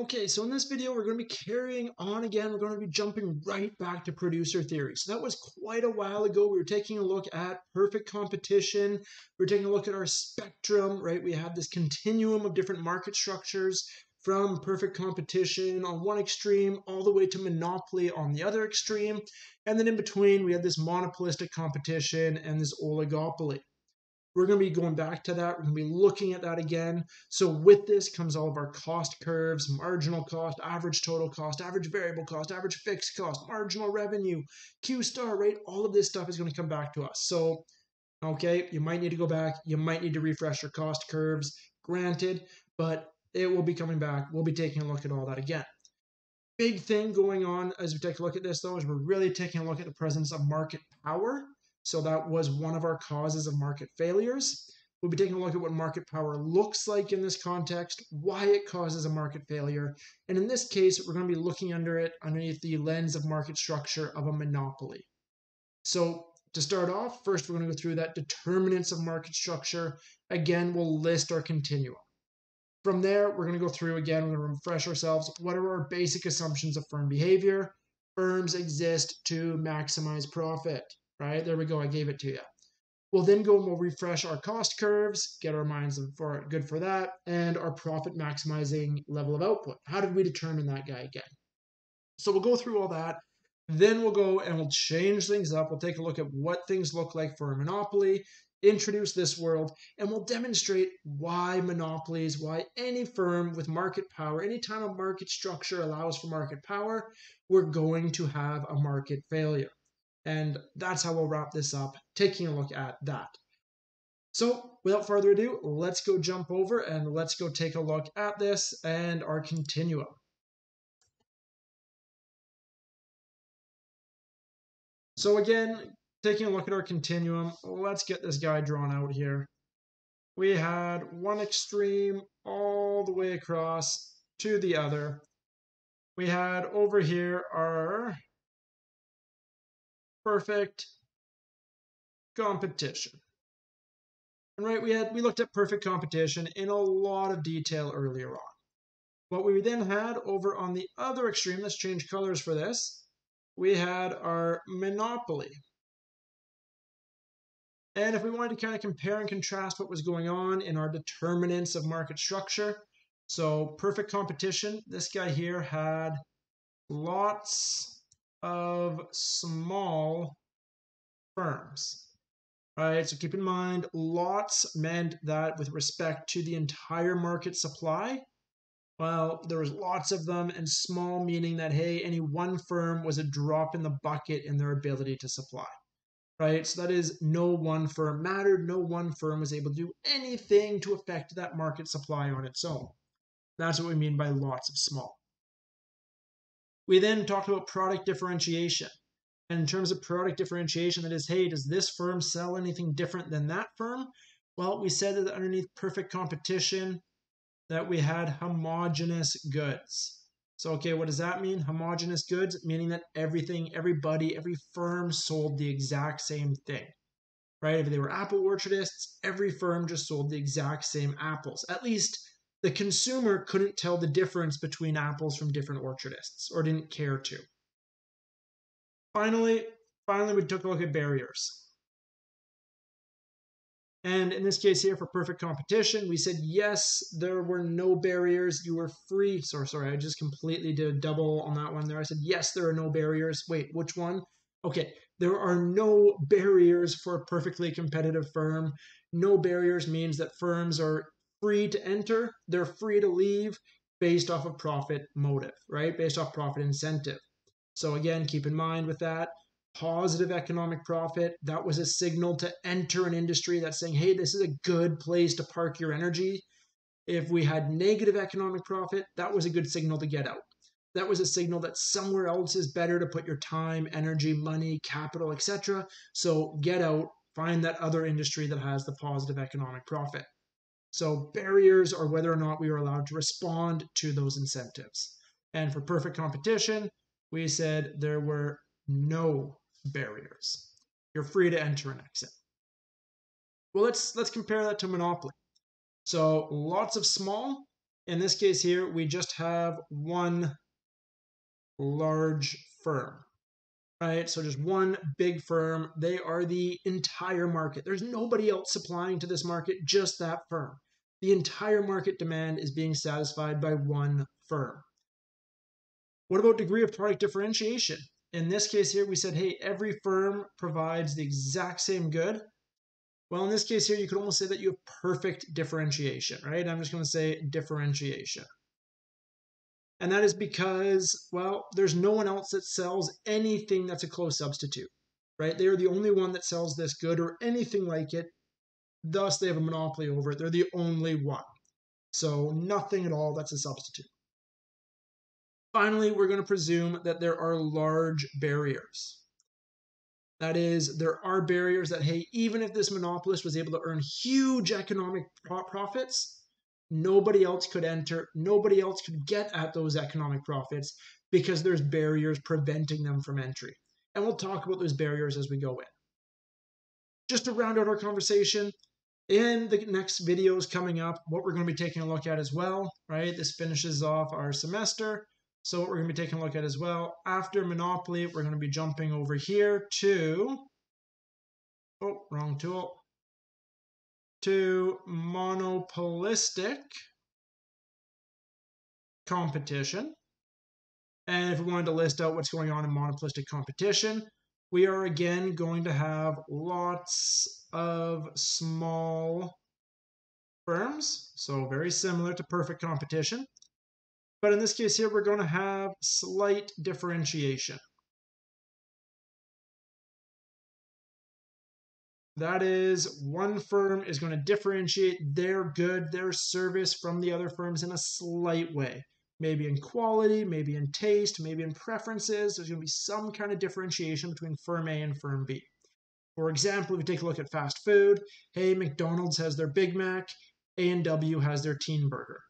Okay, so in this video, we're going to be carrying on again. We're going to be jumping right back to producer theory. So that was quite a while ago. We were taking a look at perfect competition. We are taking a look at our spectrum, right? We have this continuum of different market structures from perfect competition on one extreme all the way to monopoly on the other extreme. And then in between, we had this monopolistic competition and this oligopoly. We're going to be going back to that. We're going to be looking at that again. So with this comes all of our cost curves, marginal cost, average total cost, average variable cost, average fixed cost, marginal revenue, Q star rate. All of this stuff is going to come back to us. So, okay, you might need to go back. You might need to refresh your cost curves, granted, but it will be coming back. We'll be taking a look at all that again. Big thing going on as we take a look at this, though, is we're really taking a look at the presence of market power so that was one of our causes of market failures. We'll be taking a look at what market power looks like in this context, why it causes a market failure, and in this case, we're going to be looking under it underneath the lens of market structure of a monopoly. So to start off, first we're going to go through that determinants of market structure. Again, we'll list our continuum. From there, we're going to go through again, we're going to refresh ourselves. What are our basic assumptions of firm behavior? Firms exist to maximize profit right? There we go. I gave it to you. We'll then go and we'll refresh our cost curves, get our minds for good for that, and our profit maximizing level of output. How did we determine that guy again? So we'll go through all that. Then we'll go and we'll change things up. We'll take a look at what things look like for a monopoly, introduce this world, and we'll demonstrate why monopolies, why any firm with market power, any time a market structure allows for market power, we're going to have a market failure. And that's how we'll wrap this up, taking a look at that. So, without further ado, let's go jump over and let's go take a look at this and our continuum. So again, taking a look at our continuum, let's get this guy drawn out here. We had one extreme all the way across to the other. We had over here our perfect competition. And right, we had we looked at perfect competition in a lot of detail earlier on. What we then had over on the other extreme, let's change colors for this, we had our monopoly. And if we wanted to kind of compare and contrast what was going on in our determinants of market structure, so perfect competition, this guy here had lots of small firms. Right, so keep in mind, lots meant that with respect to the entire market supply, well, there was lots of them, and small meaning that hey, any one firm was a drop in the bucket in their ability to supply. Right, so that is no one firm mattered. No one firm was able to do anything to affect that market supply on its own. That's what we mean by lots of small. We then talked about product differentiation. And in terms of product differentiation, that is, hey, does this firm sell anything different than that firm? Well, we said that underneath perfect competition, that we had homogenous goods. So, okay, what does that mean? Homogenous goods, meaning that everything, everybody, every firm sold the exact same thing, right? If they were apple orchardists, every firm just sold the exact same apples. At least the consumer couldn't tell the difference between apples from different orchardists or didn't care to. Finally, finally we took a look at barriers. And in this case here for perfect competition, we said yes, there were no barriers. You were free. Sorry, sorry, I just completely did a double on that one there. I said yes, there are no barriers. Wait, which one? Okay, there are no barriers for a perfectly competitive firm. No barriers means that firms are free to enter, they're free to leave based off of profit motive, right? Based off profit incentive. So again, keep in mind with that, positive economic profit, that was a signal to enter an industry that's saying, hey, this is a good place to park your energy. If we had negative economic profit, that was a good signal to get out. That was a signal that somewhere else is better to put your time, energy, money, capital, etc. So get out, find that other industry that has the positive economic profit. So barriers are whether or not we are allowed to respond to those incentives. And for perfect competition, we said there were no barriers. You're free to enter and exit. Well, let's let's compare that to monopoly. So lots of small in this case here, we just have one large firm, right? So just one big firm. They are the entire market. There's nobody else supplying to this market, just that firm. The entire market demand is being satisfied by one firm. What about degree of product differentiation? In this case here, we said, hey, every firm provides the exact same good. Well, in this case here, you could almost say that you have perfect differentiation, right? I'm just going to say differentiation. And that is because, well, there's no one else that sells anything that's a close substitute, right? They are the only one that sells this good or anything like it. Thus, they have a monopoly over it. They're the only one. So, nothing at all that's a substitute. Finally, we're going to presume that there are large barriers. That is, there are barriers that, hey, even if this monopolist was able to earn huge economic profits, nobody else could enter, nobody else could get at those economic profits because there's barriers preventing them from entry. And we'll talk about those barriers as we go in. Just to round out our conversation, in the next videos coming up, what we're going to be taking a look at as well, right? This finishes off our semester. So what we're going to be taking a look at as well, after Monopoly, we're going to be jumping over here to, oh, wrong tool, to monopolistic competition. And if we wanted to list out what's going on in monopolistic competition, we are again going to have lots of small firms, so very similar to perfect competition. But in this case here, we're going to have slight differentiation. That is, one firm is going to differentiate their good, their service from the other firms in a slight way. Maybe in quality, maybe in taste, maybe in preferences. There's going to be some kind of differentiation between firm A and firm B. For example, if you take a look at fast food, hey, McDonald's has their Big Mac, A&W has their Teen Burger.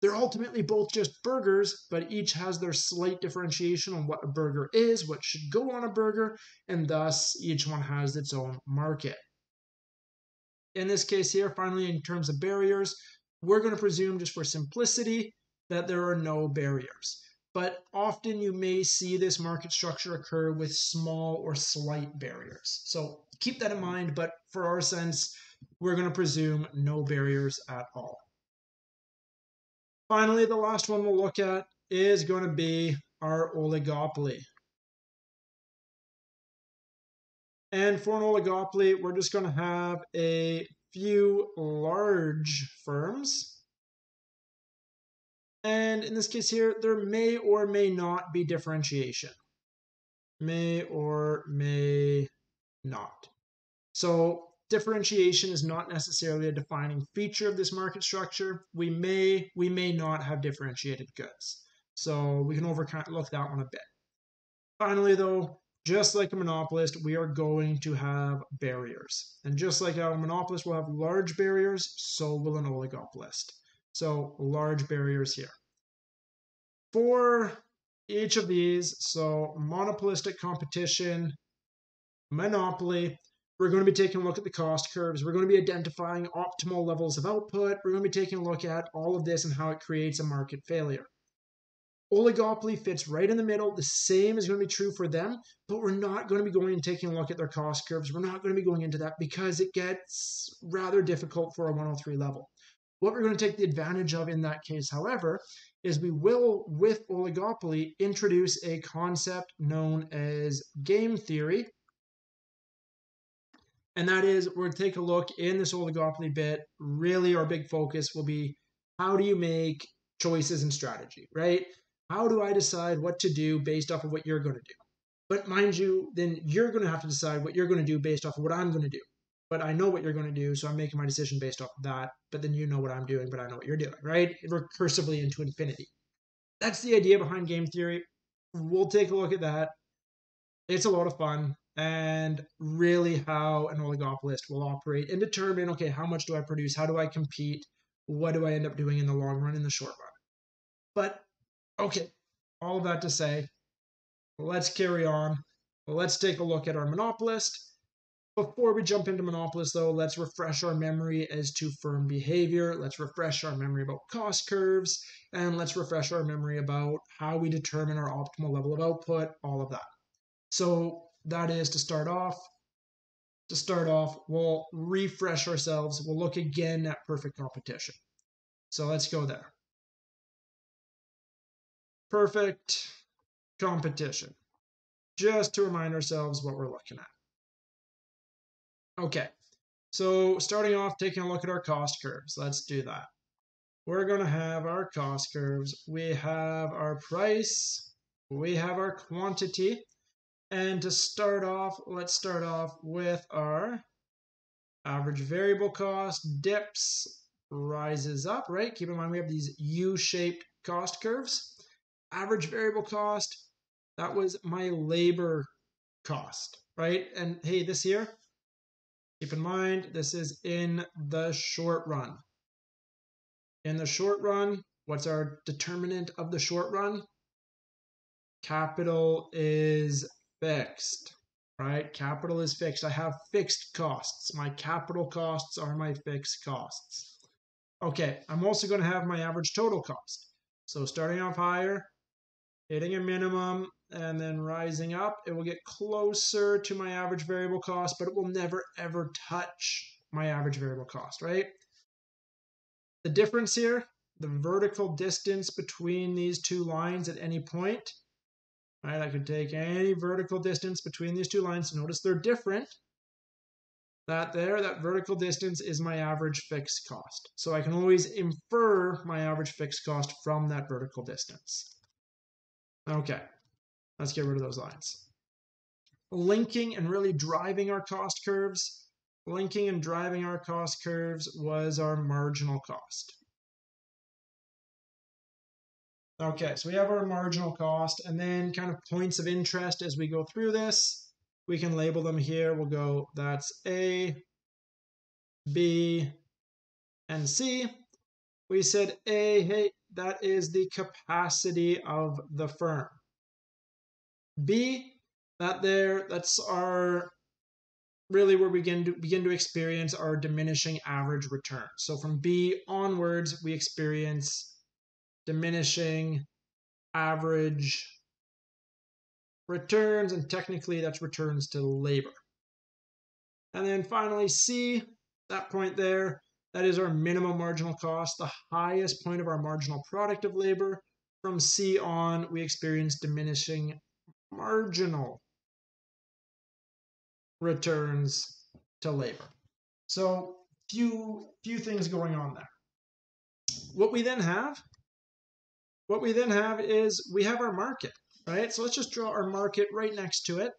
They're ultimately both just burgers, but each has their slight differentiation on what a burger is, what should go on a burger, and thus each one has its own market. In this case here, finally, in terms of barriers, we're going to presume just for simplicity that there are no barriers. But often you may see this market structure occur with small or slight barriers. So keep that in mind, but for our sense, we're going to presume no barriers at all. Finally, the last one we'll look at is going to be our oligopoly. And for an oligopoly, we're just going to have a few large firms. And in this case here, there may or may not be differentiation. May or may not. So differentiation is not necessarily a defining feature of this market structure. We may, we may not have differentiated goods. So we can overlook that one a bit. Finally, though, just like a monopolist, we are going to have barriers. And just like a monopolist will have large barriers, so will an oligopolist. So large barriers here. For each of these, so monopolistic competition, monopoly, we're going to be taking a look at the cost curves. We're going to be identifying optimal levels of output. We're going to be taking a look at all of this and how it creates a market failure. Oligopoly fits right in the middle. The same is going to be true for them, but we're not going to be going and taking a look at their cost curves. We're not going to be going into that because it gets rather difficult for a 103 level. What we're going to take the advantage of in that case, however, is we will, with oligopoly, introduce a concept known as game theory, and that is we're going to take a look in this oligopoly bit. Really, our big focus will be how do you make choices and strategy, right? How do I decide what to do based off of what you're going to do? But mind you, then you're going to have to decide what you're going to do based off of what I'm going to do. But I know what you're going to do, so I'm making my decision based off of that. But then you know what I'm doing, but I know what you're doing, right? Recursively into infinity. That's the idea behind game theory. We'll take a look at that. It's a lot of fun and really how an oligopolist will operate and determine okay, how much do I produce? How do I compete? What do I end up doing in the long run, in the short run? But okay, all of that to say, let's carry on. Let's take a look at our monopolist. Before we jump into monopolist, though, let's refresh our memory as to firm behavior. Let's refresh our memory about cost curves, and let's refresh our memory about how we determine our optimal level of output, all of that. So that is to start off. To start off, we'll refresh ourselves. We'll look again at perfect competition. So let's go there. Perfect competition. Just to remind ourselves what we're looking at. Okay, so starting off, taking a look at our cost curves. Let's do that. We're going to have our cost curves. We have our price. We have our quantity. And to start off, let's start off with our average variable cost dips, rises up, right? Keep in mind we have these U-shaped cost curves. Average variable cost, that was my labor cost, right? And hey, this here, keep in mind, this is in the short run. In the short run, what's our determinant of the short run? Capital is fixed, right? Capital is fixed. I have fixed costs. My capital costs are my fixed costs. Okay, I'm also going to have my average total cost. So starting off higher, hitting a minimum, and then rising up, it will get closer to my average variable cost, but it will never ever touch my average variable cost, right? The difference here, the vertical distance between these two lines at any point Right, I could take any vertical distance between these two lines. Notice they're different. That there, that vertical distance is my average fixed cost. So I can always infer my average fixed cost from that vertical distance. Okay, let's get rid of those lines. Linking and really driving our cost curves, linking and driving our cost curves was our marginal cost. Okay, so we have our marginal cost and then kind of points of interest as we go through this. We can label them here. We'll go, that's A, B, and C. We said A, hey, that is the capacity of the firm. B, that there, that's our really where we begin to begin to experience our diminishing average return. So from B onwards, we experience diminishing average returns, and technically that's returns to labor. And then finally, C, that point there, that is our minimum marginal cost, the highest point of our marginal product of labor. From C on, we experience diminishing marginal returns to labor. So few few things going on there. What we then have what we then have is we have our market, right? So let's just draw our market right next to it.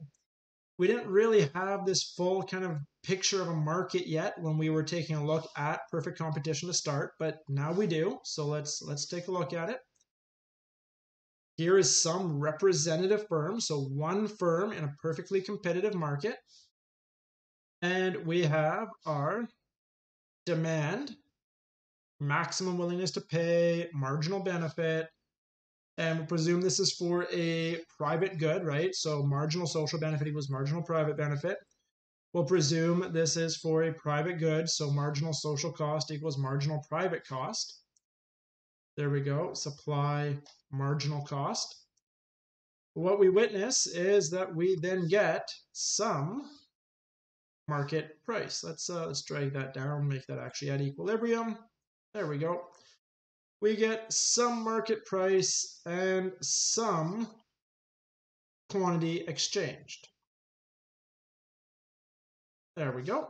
We didn't really have this full kind of picture of a market yet when we were taking a look at perfect competition to start, but now we do. So let's let's take a look at it. Here is some representative firm, so one firm in a perfectly competitive market. And we have our demand, maximum willingness to pay, marginal benefit, and we'll presume this is for a private good, right? So marginal social benefit equals marginal private benefit. We'll presume this is for a private good, so marginal social cost equals marginal private cost. There we go, supply marginal cost. What we witness is that we then get some market price. Let's uh, let's drag that down, make that actually at equilibrium. There we go we get some market price and some quantity exchanged. There we go.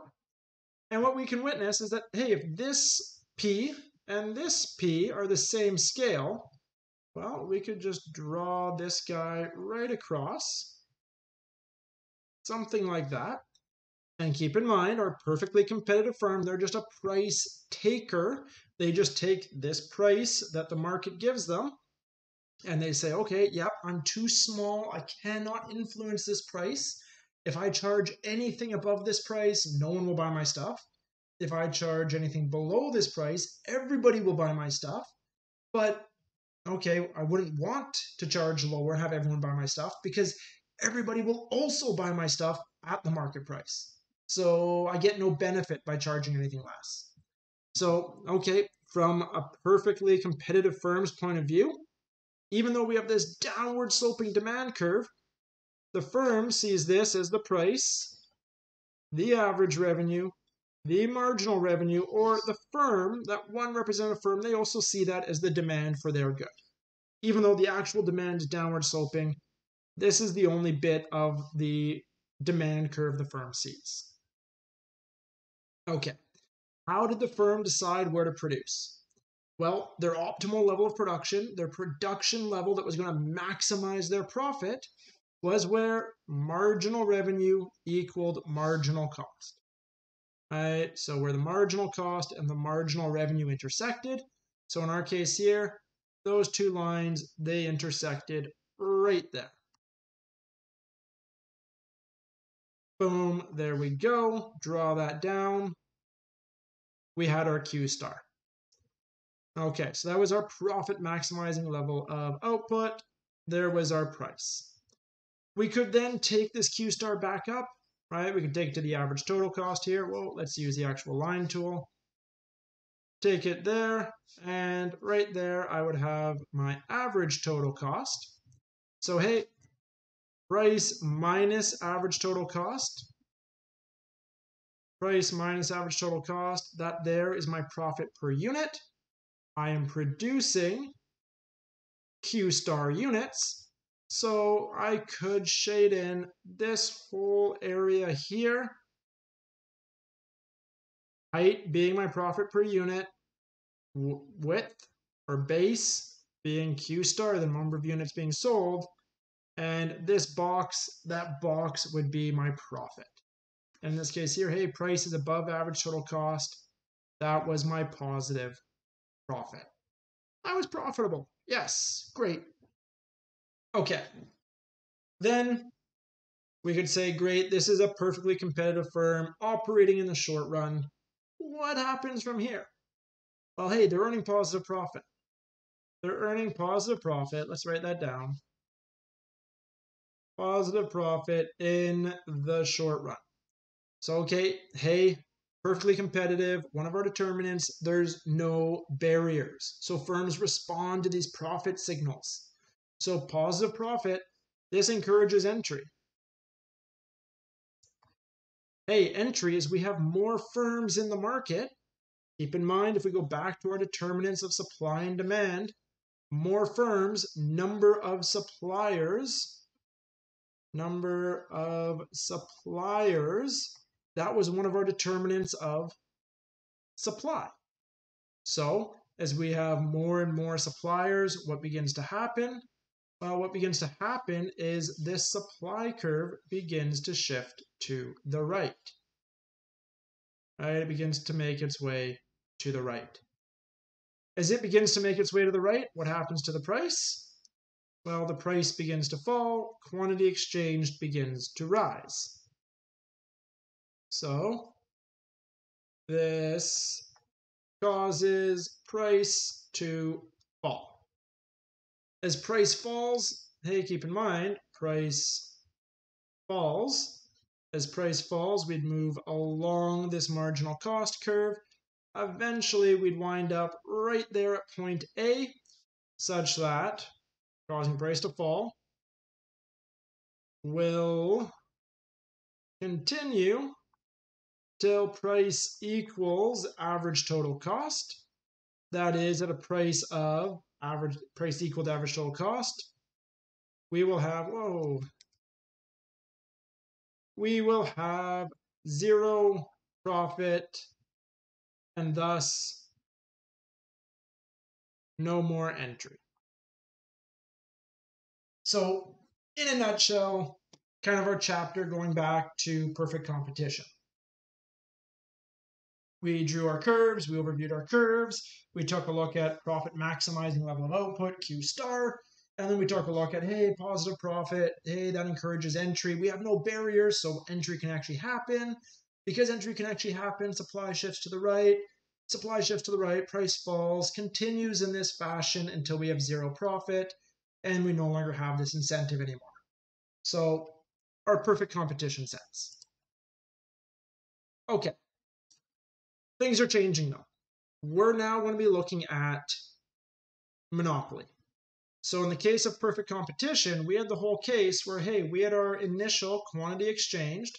And what we can witness is that, hey, if this P and this P are the same scale, well, we could just draw this guy right across. Something like that. And keep in mind, our perfectly competitive firm, they're just a price taker. They just take this price that the market gives them and they say, okay, yep, I'm too small. I cannot influence this price. If I charge anything above this price, no one will buy my stuff. If I charge anything below this price, everybody will buy my stuff. But okay, I wouldn't want to charge lower, have everyone buy my stuff because everybody will also buy my stuff at the market price. So I get no benefit by charging anything less. So, okay, from a perfectly competitive firm's point of view, even though we have this downward sloping demand curve, the firm sees this as the price, the average revenue, the marginal revenue, or the firm, that one representative firm, they also see that as the demand for their good. Even though the actual demand is downward sloping, this is the only bit of the demand curve the firm sees. Okay, how did the firm decide where to produce? Well, their optimal level of production, their production level that was going to maximize their profit, was where marginal revenue equaled marginal cost. Right, so where the marginal cost and the marginal revenue intersected. So in our case here, those two lines, they intersected right there. Boom, there we go. Draw that down. We had our Q star. Okay, so that was our profit maximizing level of output. There was our price. We could then take this Q star back up right? We can take it to the average total cost here. Well, let's use the actual line tool. Take it there, and right there I would have my average total cost. So hey, price minus average total cost. Price minus average total cost, that there is my profit per unit. I am producing Q star units. So I could shade in this whole area here. Height being my profit per unit, width or base being Q star, the number of units being sold, and this box, that box would be my profit. In this case here, hey, price is above average total cost. That was my positive profit. I was profitable. Yes, great. Okay. Then we could say, great, this is a perfectly competitive firm operating in the short run. What happens from here? Well, hey, they're earning positive profit. They're earning positive profit. Let's write that down. Positive profit in the short run. So, okay, hey, perfectly competitive. One of our determinants, there's no barriers. So firms respond to these profit signals. So positive profit, this encourages entry. Hey, entry is we have more firms in the market. Keep in mind, if we go back to our determinants of supply and demand, more firms, number of suppliers, number of suppliers, that was one of our determinants of supply. So as we have more and more suppliers, what begins to happen? what begins to happen is this supply curve begins to shift to the right. right. It begins to make its way to the right. As it begins to make its way to the right, what happens to the price? Well, the price begins to fall, quantity exchanged begins to rise. So, this causes price to fall. As price falls, hey, keep in mind, price falls. As price falls, we'd move along this marginal cost curve. Eventually, we'd wind up right there at point A, such that causing price to fall will continue till price equals average total cost. That is at a price of average price equal to average total cost, we will have, whoa, we will have zero profit and thus no more entry. So, in a nutshell, kind of our chapter going back to perfect competition. We drew our curves, we overviewed our curves, we took a look at profit maximizing level of output, Q star, and then we took a look at, hey, positive profit, hey, that encourages entry. We have no barriers, so entry can actually happen. Because entry can actually happen, supply shifts to the right, supply shifts to the right, price falls, continues in this fashion until we have zero profit, and we no longer have this incentive anymore. So our perfect competition sets. Okay. Things are changing though. We're now going to be looking at monopoly. So in the case of perfect competition, we had the whole case where, hey, we had our initial quantity exchanged.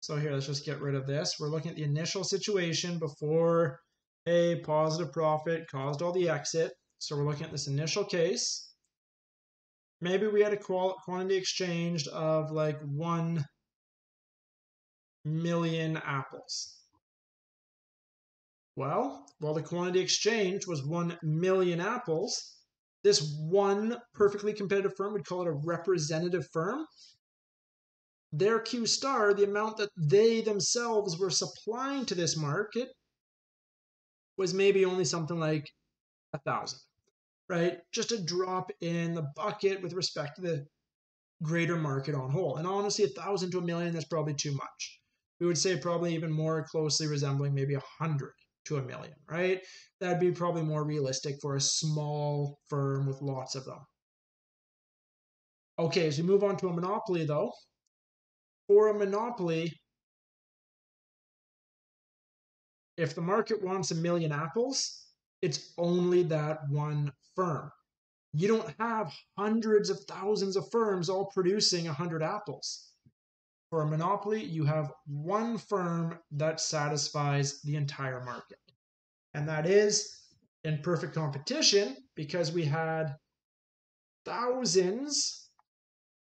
So here, let's just get rid of this. We're looking at the initial situation before a positive profit caused all the exit. So we're looking at this initial case. Maybe we had a quantity exchanged of like 1 million apples. Well, while the quantity exchange was 1 million apples, this one perfectly competitive firm, we'd call it a representative firm, their Q star, the amount that they themselves were supplying to this market, was maybe only something like a thousand, right? Just a drop in the bucket with respect to the greater market on whole. And honestly, a thousand to a million, that's probably too much. We would say probably even more closely resembling maybe a hundred to a million, right? That'd be probably more realistic for a small firm with lots of them. Okay, as we move on to a monopoly though, for a monopoly, if the market wants a million apples, it's only that one firm. You don't have hundreds of thousands of firms all producing 100 apples. For a monopoly, you have one firm that satisfies the entire market. And that is in perfect competition because we had thousands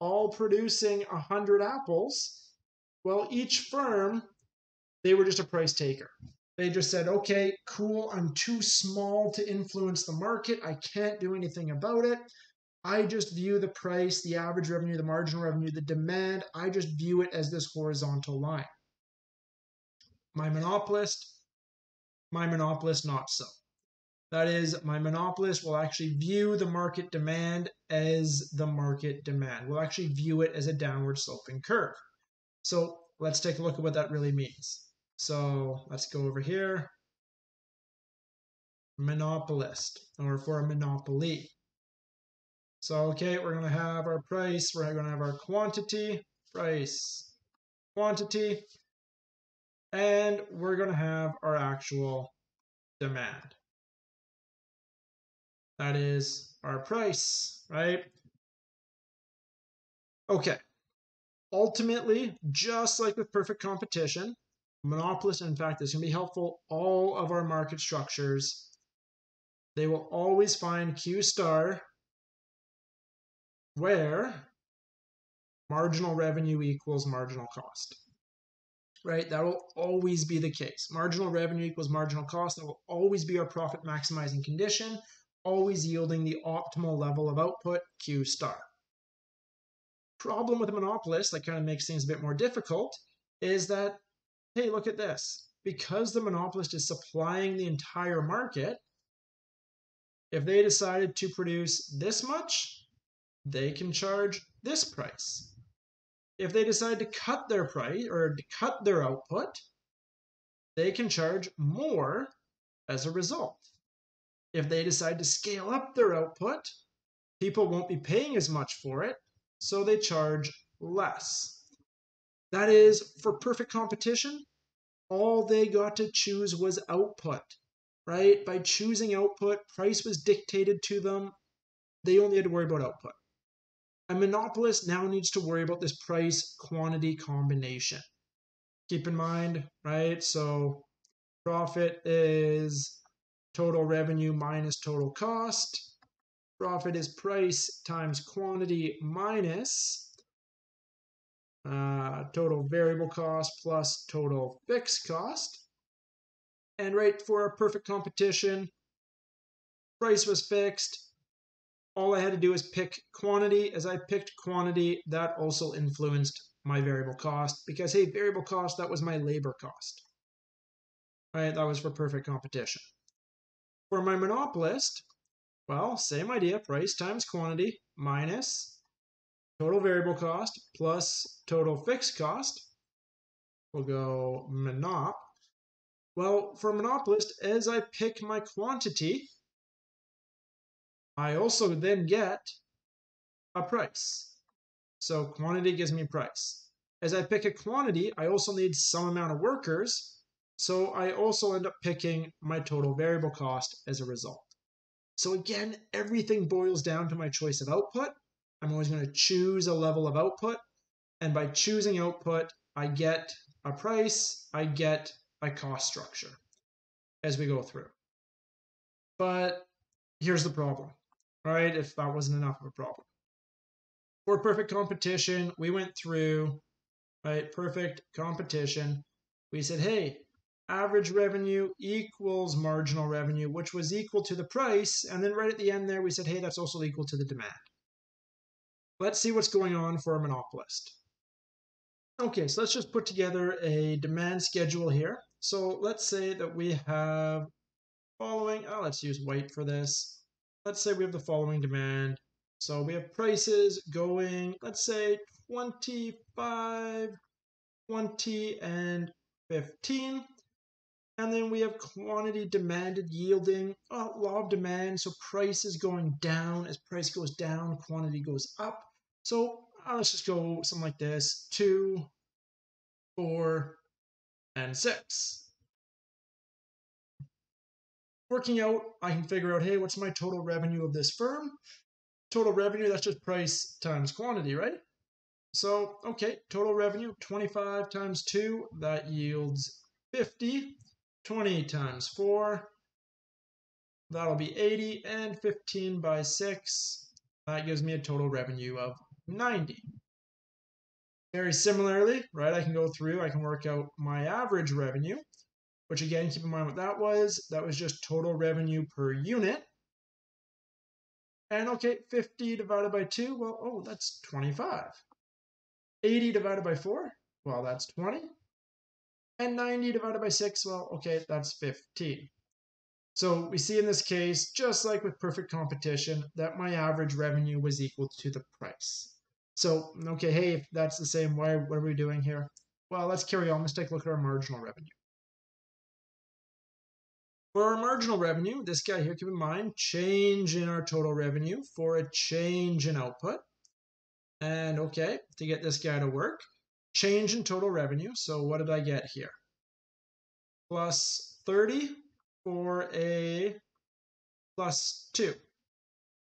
all producing 100 apples. Well, each firm, they were just a price taker. They just said, okay, cool, I'm too small to influence the market. I can't do anything about it. I just view the price, the average revenue, the marginal revenue, the demand, I just view it as this horizontal line. My monopolist, my monopolist, not so. That is, my monopolist will actually view the market demand as the market demand. We'll actually view it as a downward sloping curve. So let's take a look at what that really means. So let's go over here. Monopolist, or for a monopoly. So, okay, we're going to have our price, we're going to have our quantity, price, quantity, and we're going to have our actual demand. That is our price, right? Okay. Ultimately, just like with perfect competition, monopolist, in fact, is going to be helpful. All of our market structures, they will always find Q star where marginal revenue equals marginal cost. Right? That will always be the case. Marginal revenue equals marginal cost. That will always be our profit maximizing condition, always yielding the optimal level of output, Q star. Problem with a monopolist that kind of makes things a bit more difficult is that hey, look at this. Because the monopolist is supplying the entire market, if they decided to produce this much, they can charge this price. If they decide to cut their price or to cut their output, they can charge more as a result. If they decide to scale up their output, people won't be paying as much for it, so they charge less. That is, for perfect competition, all they got to choose was output, right? By choosing output, price was dictated to them. They only had to worry about output. A monopolist now needs to worry about this price quantity combination. Keep in mind, right? So profit is total revenue minus total cost. Profit is price times quantity minus uh, total variable cost plus total fixed cost. And right for a perfect competition, price was fixed. All I had to do was pick quantity. As I picked quantity, that also influenced my variable cost because, hey, variable cost, that was my labor cost. Right? That was for perfect competition. For my monopolist, well, same idea, price times quantity minus total variable cost plus total fixed cost. We'll go monop. Well, for monopolist, as I pick my quantity, I also then get a price. So quantity gives me price. As I pick a quantity, I also need some amount of workers. So I also end up picking my total variable cost as a result. So again, everything boils down to my choice of output. I'm always going to choose a level of output. And by choosing output, I get a price, I get a cost structure as we go through. But here's the problem, right? If that wasn't enough of a problem. For perfect competition, we went through, right? Perfect competition. We said, hey, average revenue equals marginal revenue, which was equal to the price. And then right at the end there, we said, hey, that's also equal to the demand. Let's see what's going on for a monopolist. Okay, so let's just put together a demand schedule here. So let's say that we have following, oh, let's use white for this. Let's say we have the following demand. So we have prices going, let's say 25, 20, and 15. And then we have quantity demanded yielding, oh, law of demand. So price is going down. As price goes down, quantity goes up. So uh, let's just go something like this two, four, and six. Working out, I can figure out, hey, what's my total revenue of this firm? Total revenue, that's just price times quantity, right? So, okay, total revenue, 25 times 2, that yields 50. 20 times 4, that'll be 80. And 15 by 6, that gives me a total revenue of 90. Very similarly, right, I can go through, I can work out my average revenue, which again, keep in mind what that was. That was just total revenue per unit. And okay, 50 divided by 2, well, oh, that's 25. 80 divided by 4, well, that's 20. And 90 divided by 6, well, okay, that's 15. So we see in this case, just like with perfect competition, that my average revenue was equal to the price. So, okay, hey, if that's the same, why, what are we doing here? Well, let's carry on. Let's take a look at our marginal revenue. For our marginal revenue, this guy here, keep in mind, change in our total revenue for a change in output. And okay, to get this guy to work, change in total revenue. So what did I get here? Plus 30 for a plus 2.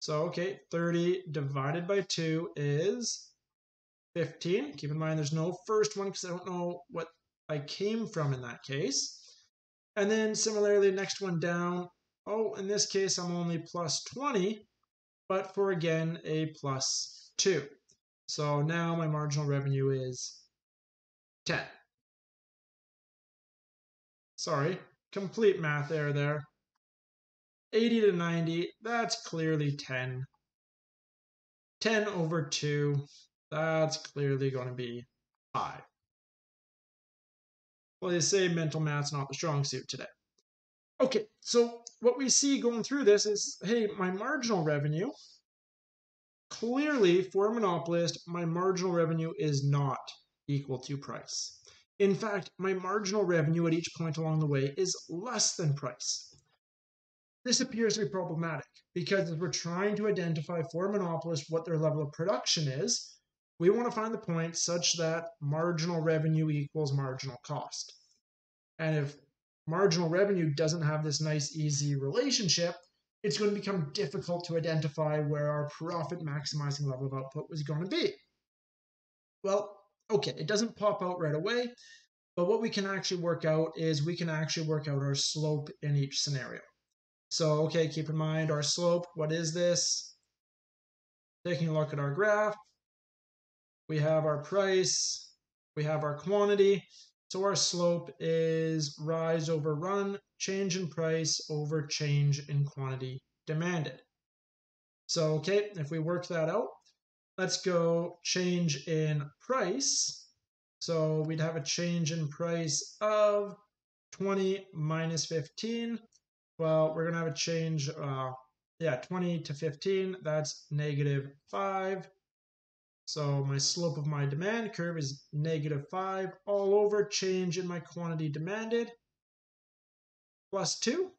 So, okay, 30 divided by 2 is 15. Keep in mind there's no first one because I don't know what I came from in that case. And then similarly, next one down, oh, in this case, I'm only plus 20, but for again, a plus 2. So now my marginal revenue is 10. Sorry, complete math error there. 80 to 90, that's clearly 10. 10 over 2, that's clearly going to be 5. Well, they say mental math's not the strong suit today. Okay, so what we see going through this is, hey, my marginal revenue, clearly for a monopolist, my marginal revenue is not equal to price. In fact, my marginal revenue at each point along the way is less than price. This appears to be problematic because as we're trying to identify for monopolists what their level of production is, we want to find the point such that marginal revenue equals marginal cost. And if marginal revenue doesn't have this nice, easy relationship, it's going to become difficult to identify where our profit maximizing level of output was going to be. Well, okay, it doesn't pop out right away, but what we can actually work out is we can actually work out our slope in each scenario. So, okay, keep in mind our slope. What is this? Taking a look at our graph, we have our price, we have our quantity. So our slope is rise over run, change in price over change in quantity demanded. So, okay, if we work that out, let's go change in price. So we'd have a change in price of 20 minus 15 well, we're going to have a change, uh, yeah, 20 to 15, that's negative 5. So my slope of my demand curve is negative 5 all over change in my quantity demanded plus 2.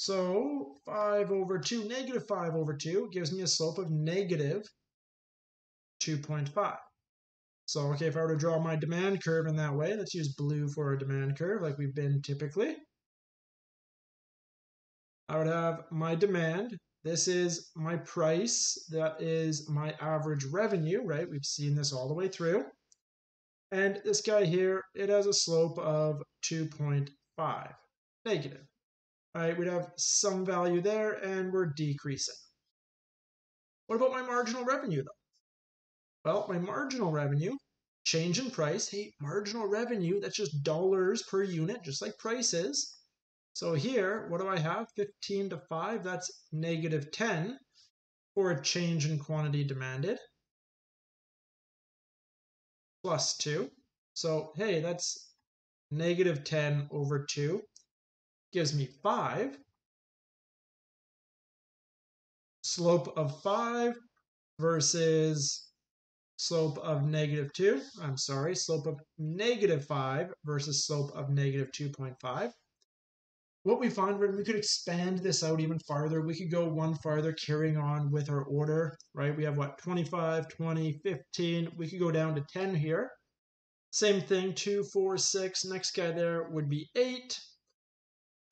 So 5 over 2, negative 5 over 2 gives me a slope of negative 2.5. So, okay, if I were to draw my demand curve in that way, let's use blue for a demand curve like we've been typically. I would have my demand. This is my price. That is my average revenue, right? We've seen this all the way through. And this guy here, it has a slope of 2.5, negative. All right, we'd have some value there and we're decreasing. What about my marginal revenue though? Well, my marginal revenue, change in price, hey, marginal revenue, that's just dollars per unit, just like prices. So here, what do I have? 15 to 5, that's negative 10 for a change in quantity demanded. Plus 2. So, hey, that's negative 10 over 2 gives me 5. Slope of 5 versus slope of negative 2. I'm sorry, slope of negative 5 versus slope of negative 2.5 what we find when we could expand this out even farther, we could go one farther carrying on with our order, right? We have what, 25, 20, 15. We could go down to 10 here. Same thing, two, four, six. Next guy there would be eight.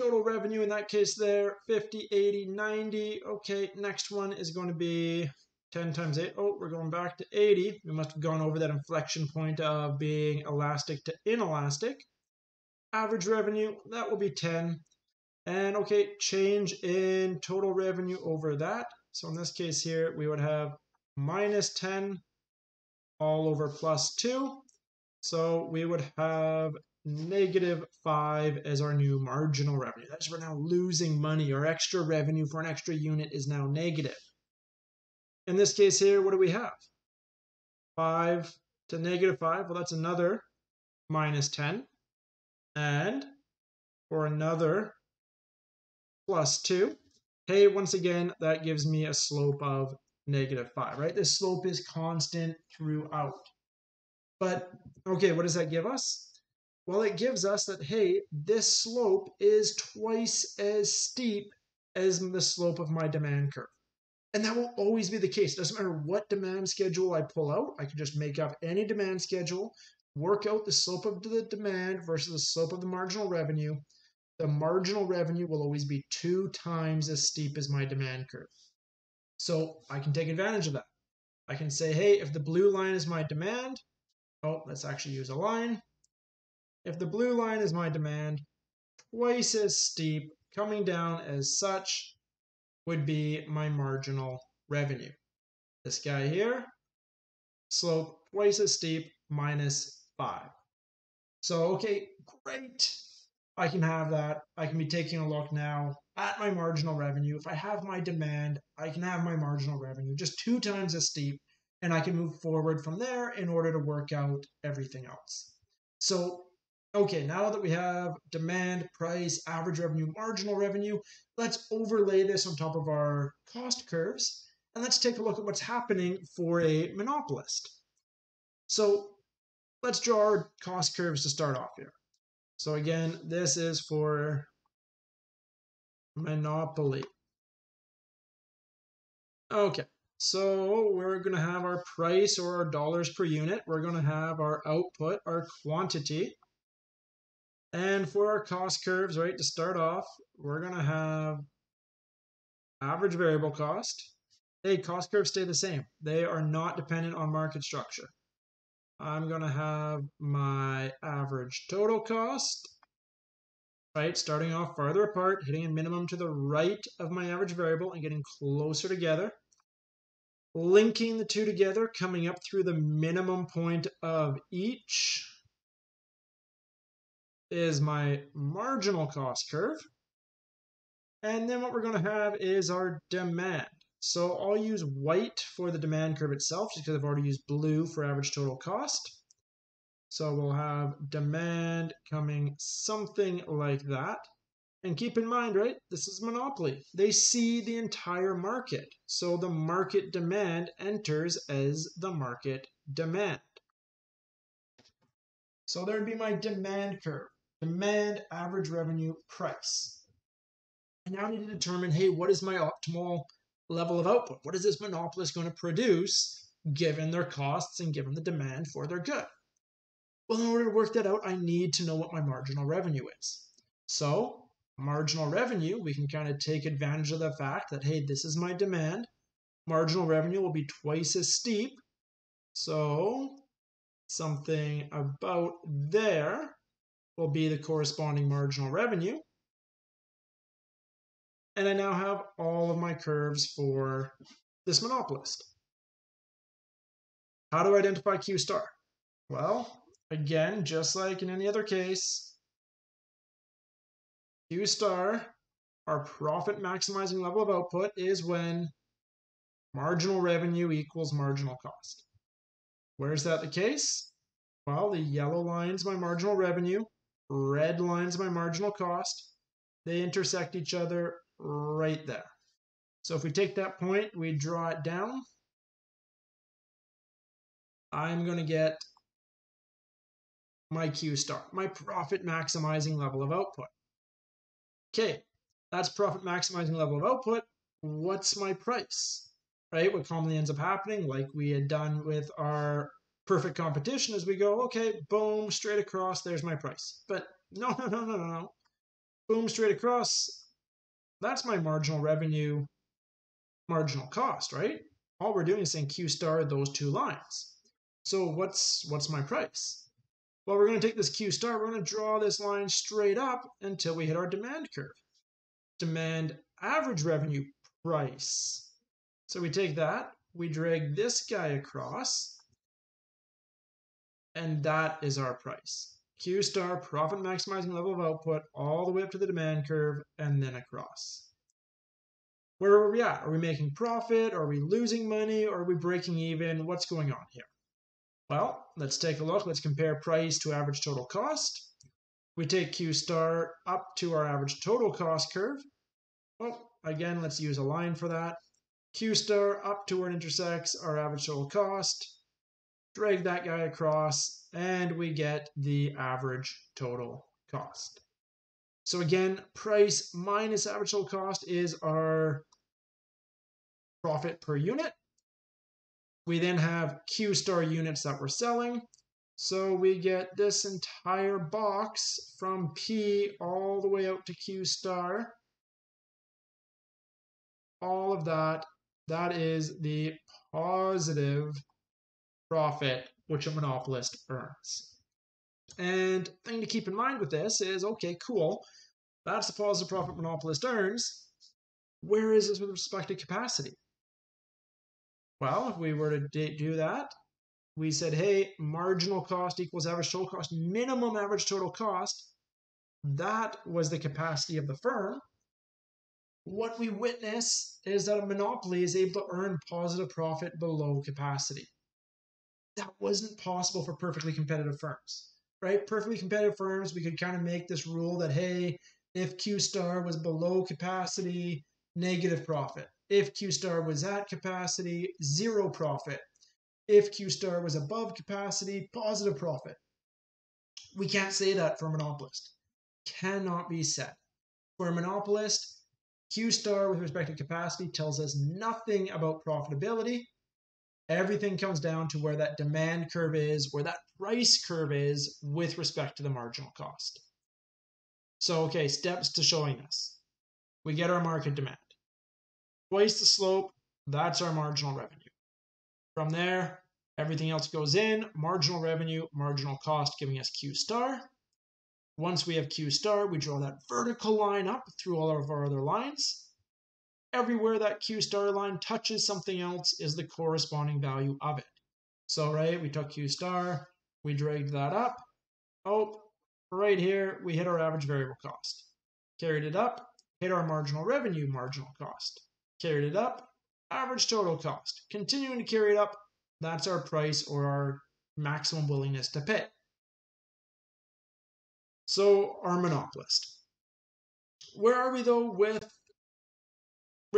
Total revenue in that case there, 50, 80, 90. Okay, next one is going to be 10 times 8. Oh, we're going back to 80. We must have gone over that inflection point of being elastic to inelastic. Average revenue, that will be 10. And okay, change in total revenue over that. So in this case here, we would have minus 10 all over plus 2. So we would have negative 5 as our new marginal revenue. That's we're now losing money. Our extra revenue for an extra unit is now negative. In this case here, what do we have? 5 to negative 5. Well, that's another minus 10. And for another plus 2. Hey, once again, that gives me a slope of negative 5, right? This slope is constant throughout. But, okay, what does that give us? Well, it gives us that, hey, this slope is twice as steep as the slope of my demand curve. And that will always be the case. It doesn't matter what demand schedule I pull out. I can just make up any demand schedule, work out the slope of the demand versus the slope of the marginal revenue, the marginal revenue will always be two times as steep as my demand curve. So I can take advantage of that. I can say, hey, if the blue line is my demand, oh, let's actually use a line. If the blue line is my demand, twice as steep coming down as such would be my marginal revenue. This guy here, slope twice as steep minus 5. So, okay, great. I can have that. I can be taking a look now at my marginal revenue. If I have my demand, I can have my marginal revenue just two times as steep, and I can move forward from there in order to work out everything else. So, okay, now that we have demand, price, average revenue, marginal revenue, let's overlay this on top of our cost curves, and let's take a look at what's happening for a monopolist. So, let's draw our cost curves to start off here. So again, this is for monopoly. Okay, so we're going to have our price or our dollars per unit. We're going to have our output, our quantity. And for our cost curves, right, to start off, we're going to have average variable cost. Hey, cost curves stay the same. They are not dependent on market structure. I'm going to have my average total cost, right? Starting off farther apart, hitting a minimum to the right of my average variable and getting closer together. Linking the two together, coming up through the minimum point of each is my marginal cost curve. And then what we're going to have is our demand. So I'll use white for the demand curve itself, just because I've already used blue for average total cost. So we'll have demand coming something like that. And keep in mind, right, this is monopoly. They see the entire market. So the market demand enters as the market demand. So there'd be my demand curve. Demand, average revenue, price. I now need to determine, hey, what is my optimal level of output? What is this monopolist going to produce given their costs and given the demand for their good. Well, in order to work that out, I need to know what my marginal revenue is. So, marginal revenue, we can kind of take advantage of the fact that, hey, this is my demand. Marginal revenue will be twice as steep. So, something about there will be the corresponding marginal revenue. And I now have all of my curves for this monopolist. How do I identify Q star? Well, again, just like in any other case, Q star, our profit maximizing level of output is when marginal revenue equals marginal cost. Where is that the case? Well, the yellow line is my marginal revenue, red line's my marginal cost. They intersect each other right there. So if we take that point, we draw it down, I'm going to get my Q star, my profit maximizing level of output. Okay, that's profit maximizing level of output. What's my price? Right? What commonly ends up happening, like we had done with our perfect competition, is we go, okay, boom, straight across, there's my price. But no, no, no, no, no, no. Boom, straight across, that's my marginal revenue, marginal cost, right? All we're doing is saying Q star those two lines. So what's what's my price? Well, we're going to take this Q star, we're going to draw this line straight up until we hit our demand curve. Demand average revenue price. So we take that, we drag this guy across, and that is our price. Q star, profit maximizing level of output, all the way up to the demand curve, and then across. Where are we at? Are we making profit? Are we losing money? Are we breaking even? What's going on here? Well, let's take a look. Let's compare price to average total cost. We take Q star up to our average total cost curve. Well, again, let's use a line for that. Q star up to where it intersects our average total cost. Drag that guy across, and we get the average total cost. So again, price minus average total cost is our profit per unit. We then have Q star units that we're selling. So we get this entire box from P all the way out to Q star. All of that, that is the positive profit which a monopolist earns. And thing to keep in mind with this is, okay, cool, that's the positive profit monopolist earns. Where is this with respect to capacity? Well, if we were to do that, we said, hey, marginal cost equals average total cost, minimum average total cost. That was the capacity of the firm. What we witness is that a monopoly is able to earn positive profit below capacity. That wasn't possible for perfectly competitive firms, right? Perfectly competitive firms, we could kind of make this rule that, hey, if Q star was below capacity, negative profit. If Q star was at capacity, zero profit. If Q star was above capacity, positive profit. We can't say that for a monopolist. Cannot be said. For a monopolist, Q star with respect to capacity tells us nothing about profitability. Everything comes down to where that demand curve is, where that price curve is with respect to the marginal cost. So, okay, steps to showing this. We get our market demand twice the slope, that's our marginal revenue. From there, everything else goes in, marginal revenue, marginal cost giving us Q star. Once we have Q star, we draw that vertical line up through all of our other lines. Everywhere that Q star line touches something else is the corresponding value of it. So, right, we took Q star, we dragged that up. Oh, right here, we hit our average variable cost. Carried it up, hit our marginal revenue marginal cost carried it up, average total cost. Continuing to carry it up, that's our price or our maximum willingness to pay. So, our monopolist. Where are we though with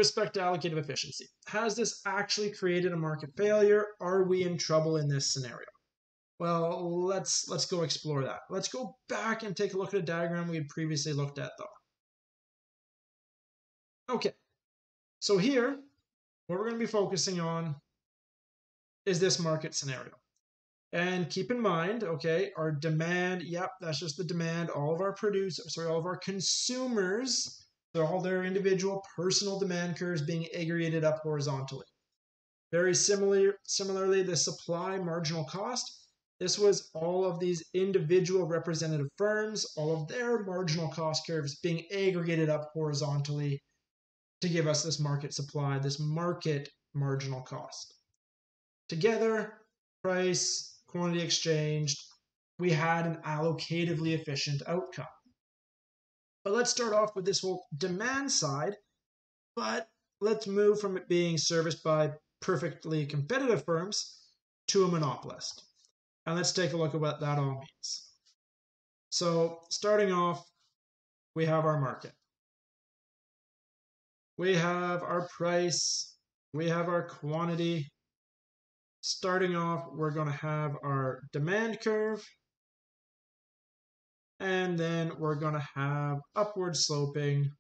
respect to allocative efficiency? Has this actually created a market failure? Are we in trouble in this scenario? Well, let's let's go explore that. Let's go back and take a look at a diagram we had previously looked at though. Okay, so here, what we're going to be focusing on is this market scenario. And keep in mind, okay, our demand, yep, that's just the demand. All of our producers, sorry, all of our consumers, they're all their individual personal demand curves being aggregated up horizontally. Very similar, similarly, the supply marginal cost. This was all of these individual representative firms, all of their marginal cost curves being aggregated up horizontally to give us this market supply, this market marginal cost. Together, price, quantity exchanged, we had an allocatively efficient outcome. But let's start off with this whole demand side, but let's move from it being serviced by perfectly competitive firms to a monopolist. And let's take a look at what that all means. So, starting off, we have our market. We have our price, we have our quantity, starting off, we're going to have our demand curve. And then we're going to have upward sloping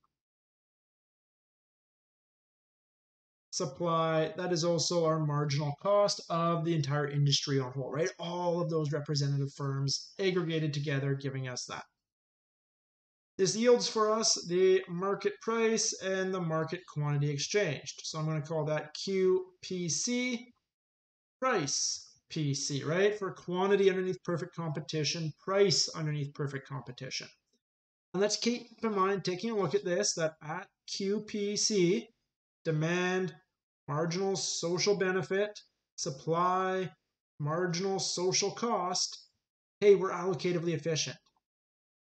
supply. That is also our marginal cost of the entire industry on whole, right? All of those representative firms aggregated together, giving us that. This yields for us the market price and the market quantity exchanged. So I'm going to call that QPC price PC, right? For quantity underneath perfect competition, price underneath perfect competition. And let's keep in mind, taking a look at this, that at QPC, demand, marginal social benefit, supply, marginal social cost, hey, we're allocatively efficient.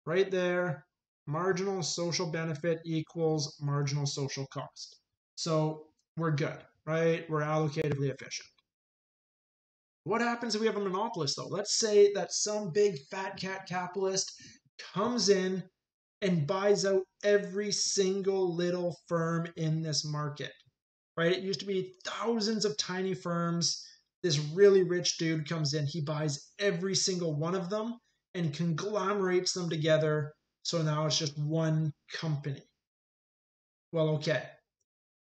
Right there, marginal social benefit equals marginal social cost. So we're good, right? We're allocatively efficient. What happens if we have a monopolist, though? Let's say that some big fat cat capitalist comes in and buys out every single little firm in this market, right? It used to be thousands of tiny firms. This really rich dude comes in, he buys every single one of them and conglomerates them together. So now it's just one company. Well, okay.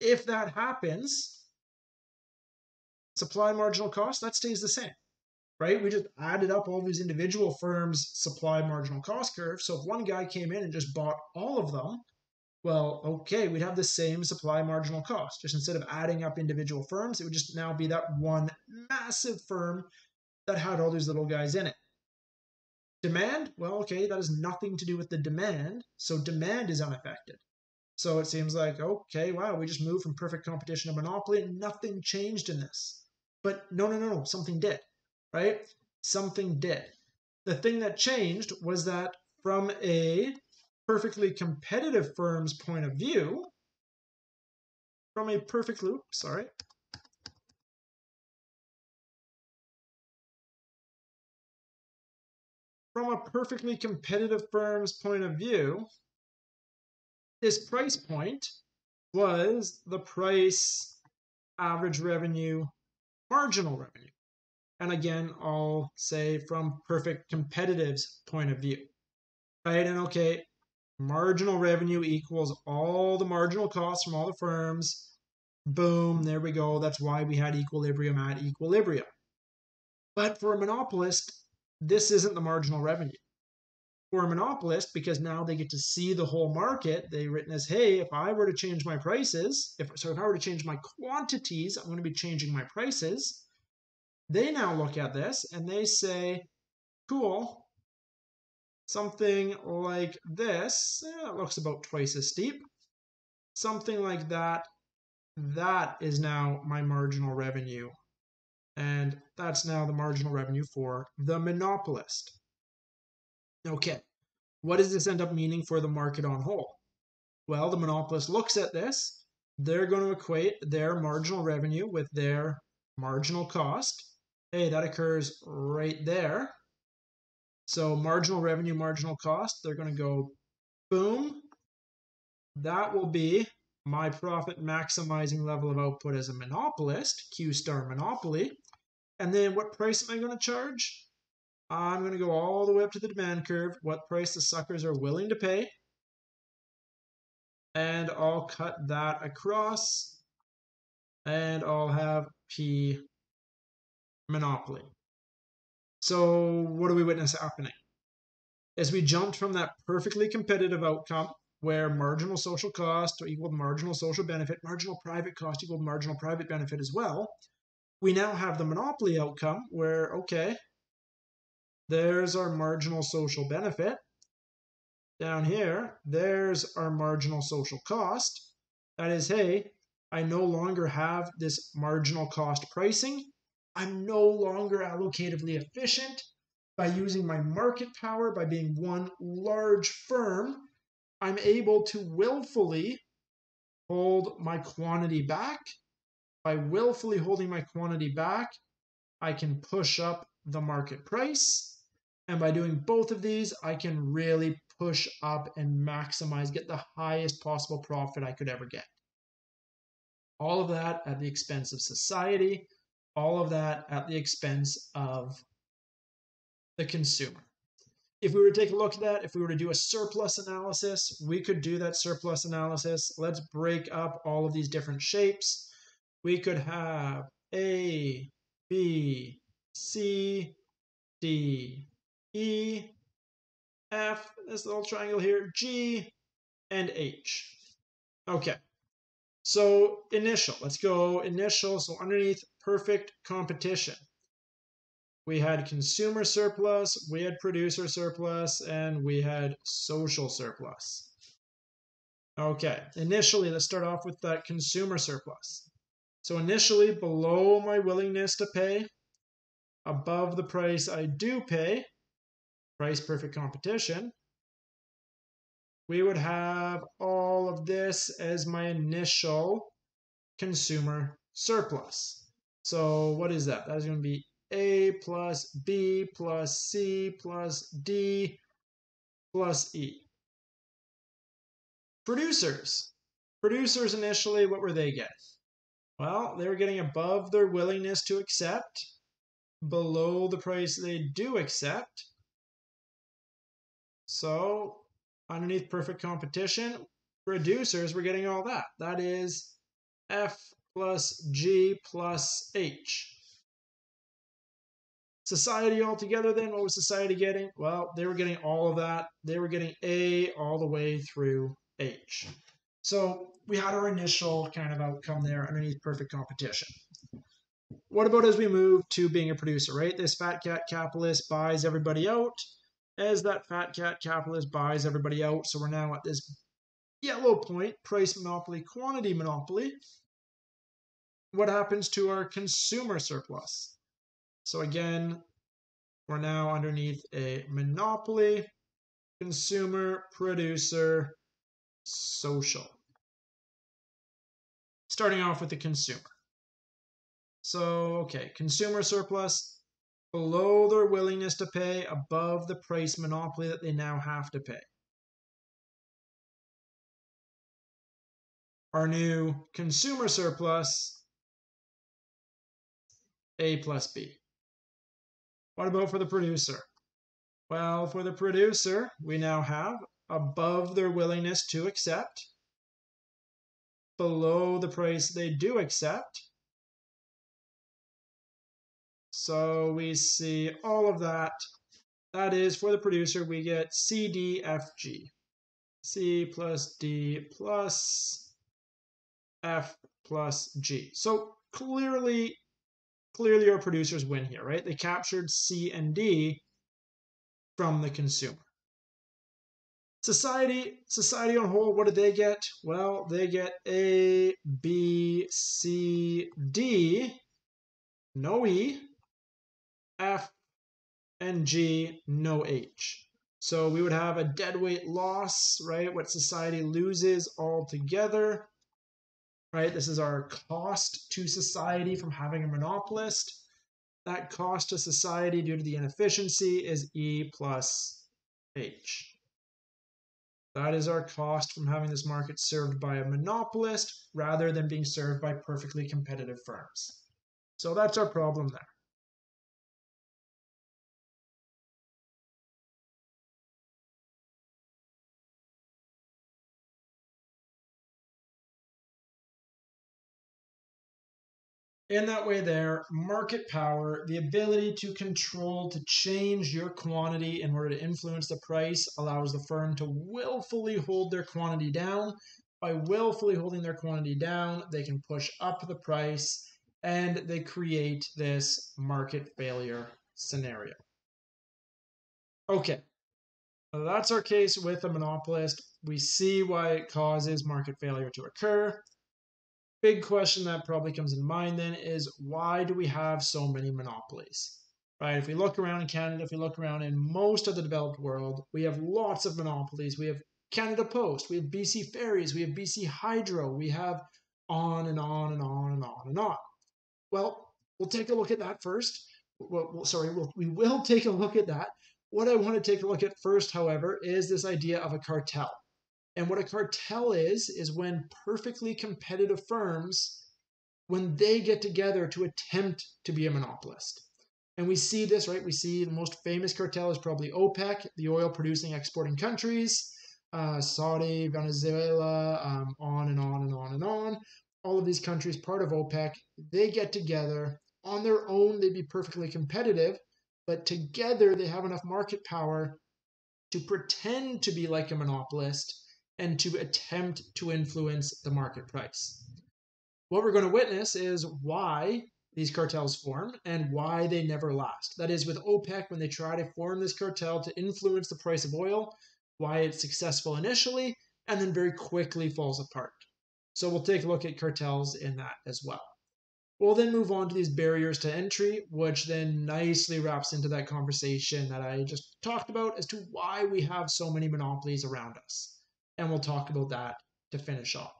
If that happens, supply marginal cost, that stays the same, right? We just added up all these individual firms' supply marginal cost curve. So if one guy came in and just bought all of them, well, okay, we'd have the same supply marginal cost. Just instead of adding up individual firms, it would just now be that one massive firm that had all these little guys in it. Demand, well, okay, that has nothing to do with the demand. So demand is unaffected. So it seems like, okay, wow, we just moved from perfect competition to monopoly and nothing changed in this. But no, no, no, no, something did, right? Something did. The thing that changed was that from a perfectly competitive firm's point of view, from a perfect loop, sorry, from a perfectly competitive firm's point of view, this price point was the price average revenue marginal revenue. And again, I'll say from perfect competitive's point of view, right? And okay, marginal revenue equals all the marginal costs from all the firms. Boom, there we go. That's why we had equilibrium at equilibrium. But for a monopolist, this isn't the marginal revenue. For a monopolist, because now they get to see the whole market, they written as, hey, if I were to change my prices, if so if I were to change my quantities, I'm going to be changing my prices. They now look at this and they say, cool, something like this, eh, looks about twice as steep. Something like that, that is now my marginal revenue. And that's now the marginal revenue for the monopolist. Okay, what does this end up meaning for the market on whole? Well, the monopolist looks at this. They're going to equate their marginal revenue with their marginal cost hey, that occurs right there. So marginal revenue, marginal cost, they're going to go boom. That will be my profit maximizing level of output as a monopolist, Q star monopoly. And then what price am I going to charge? I'm going to go all the way up to the demand curve, what price the suckers are willing to pay. And I'll cut that across. And I'll have P monopoly. So, what do we witness happening? As we jumped from that perfectly competitive outcome where marginal social cost equaled marginal social benefit, marginal private cost equaled marginal private benefit as well, we now have the monopoly outcome where, okay, there's our marginal social benefit. Down here, there's our marginal social cost. That is, hey, I no longer have this marginal cost pricing. I'm no longer allocatively efficient by using my market power, by being one large firm. I'm able to willfully hold my quantity back. By willfully holding my quantity back, I can push up the market price. And by doing both of these, I can really push up and maximize, get the highest possible profit I could ever get. All of that at the expense of society, all of that at the expense of the consumer. If we were to take a look at that, if we were to do a surplus analysis, we could do that surplus analysis. Let's break up all of these different shapes. We could have A, B, C, D, E, F, this little triangle here, G, and H. Okay, so initial, let's go initial. So underneath perfect competition, we had consumer surplus, we had producer surplus, and we had social surplus. Okay, initially, let's start off with that consumer surplus. So initially, below my willingness to pay, above the price I do pay, price perfect competition, we would have all of this as my initial consumer surplus. So what is that? That is going to be A plus B plus C plus D plus E. Producers. Producers initially, what were they getting? Well, they were getting above their willingness to accept, below the price they do accept. So underneath perfect competition, producers were getting all that. That is F plus G plus H. Society altogether, then, what was society getting? Well, they were getting all of that. They were getting A all the way through H. So we had our initial kind of outcome there underneath perfect competition. What about as we move to being a producer, right? This fat cat capitalist buys everybody out as that fat cat capitalist buys everybody out. So we're now at this yellow point, price monopoly, quantity monopoly. What happens to our consumer surplus? So again, we're now underneath a monopoly, consumer, producer, social. Starting off with the consumer. So, okay, consumer surplus below their willingness to pay, above the price monopoly that they now have to pay. Our new consumer surplus, A plus B. What about for the producer? Well, for the producer, we now have above their willingness to accept, below the price they do accept, so we see all of that. That is for the producer, we get C, D, F, G. C plus D plus F plus G. So clearly, clearly our producers win here, right? They captured C and D from the consumer. Society, society on whole, what did they get? Well, they get A, B, C, D, no E, F, and G, no H. So we would have a deadweight loss, right? What society loses altogether, right? This is our cost to society from having a monopolist. That cost to society due to the inefficiency is E plus H. That is our cost from having this market served by a monopolist rather than being served by perfectly competitive firms. So that's our problem there. In that way there, market power, the ability to control, to change your quantity in order to influence the price, allows the firm to willfully hold their quantity down. By willfully holding their quantity down, they can push up the price and they create this market failure scenario. Okay, that's our case with a monopolist. We see why it causes market failure to occur big question that probably comes in mind then is why do we have so many monopolies? Right? If we look around in Canada, if we look around in most of the developed world, we have lots of monopolies. We have Canada Post, we have BC Ferries, we have BC Hydro, we have on and on and on and on and on. Well, we'll take a look at that first. Well, sorry, we'll, we will take a look at that. What I want to take a look at first, however, is this idea of a cartel. And what a cartel is, is when perfectly competitive firms, when they get together to attempt to be a monopolist. And we see this, right? We see the most famous cartel is probably OPEC, the oil producing exporting countries, uh, Saudi, Venezuela, um, on and on and on and on. All of these countries, part of OPEC, they get together. On their own, they'd be perfectly competitive, but together they have enough market power to pretend to be like a monopolist and to attempt to influence the market price. What we're going to witness is why these cartels form and why they never last. That is, with OPEC, when they try to form this cartel to influence the price of oil, why it's successful initially and then very quickly falls apart. So we'll take a look at cartels in that as well. We'll then move on to these barriers to entry, which then nicely wraps into that conversation that I just talked about as to why we have so many monopolies around us and we'll talk about that to finish off.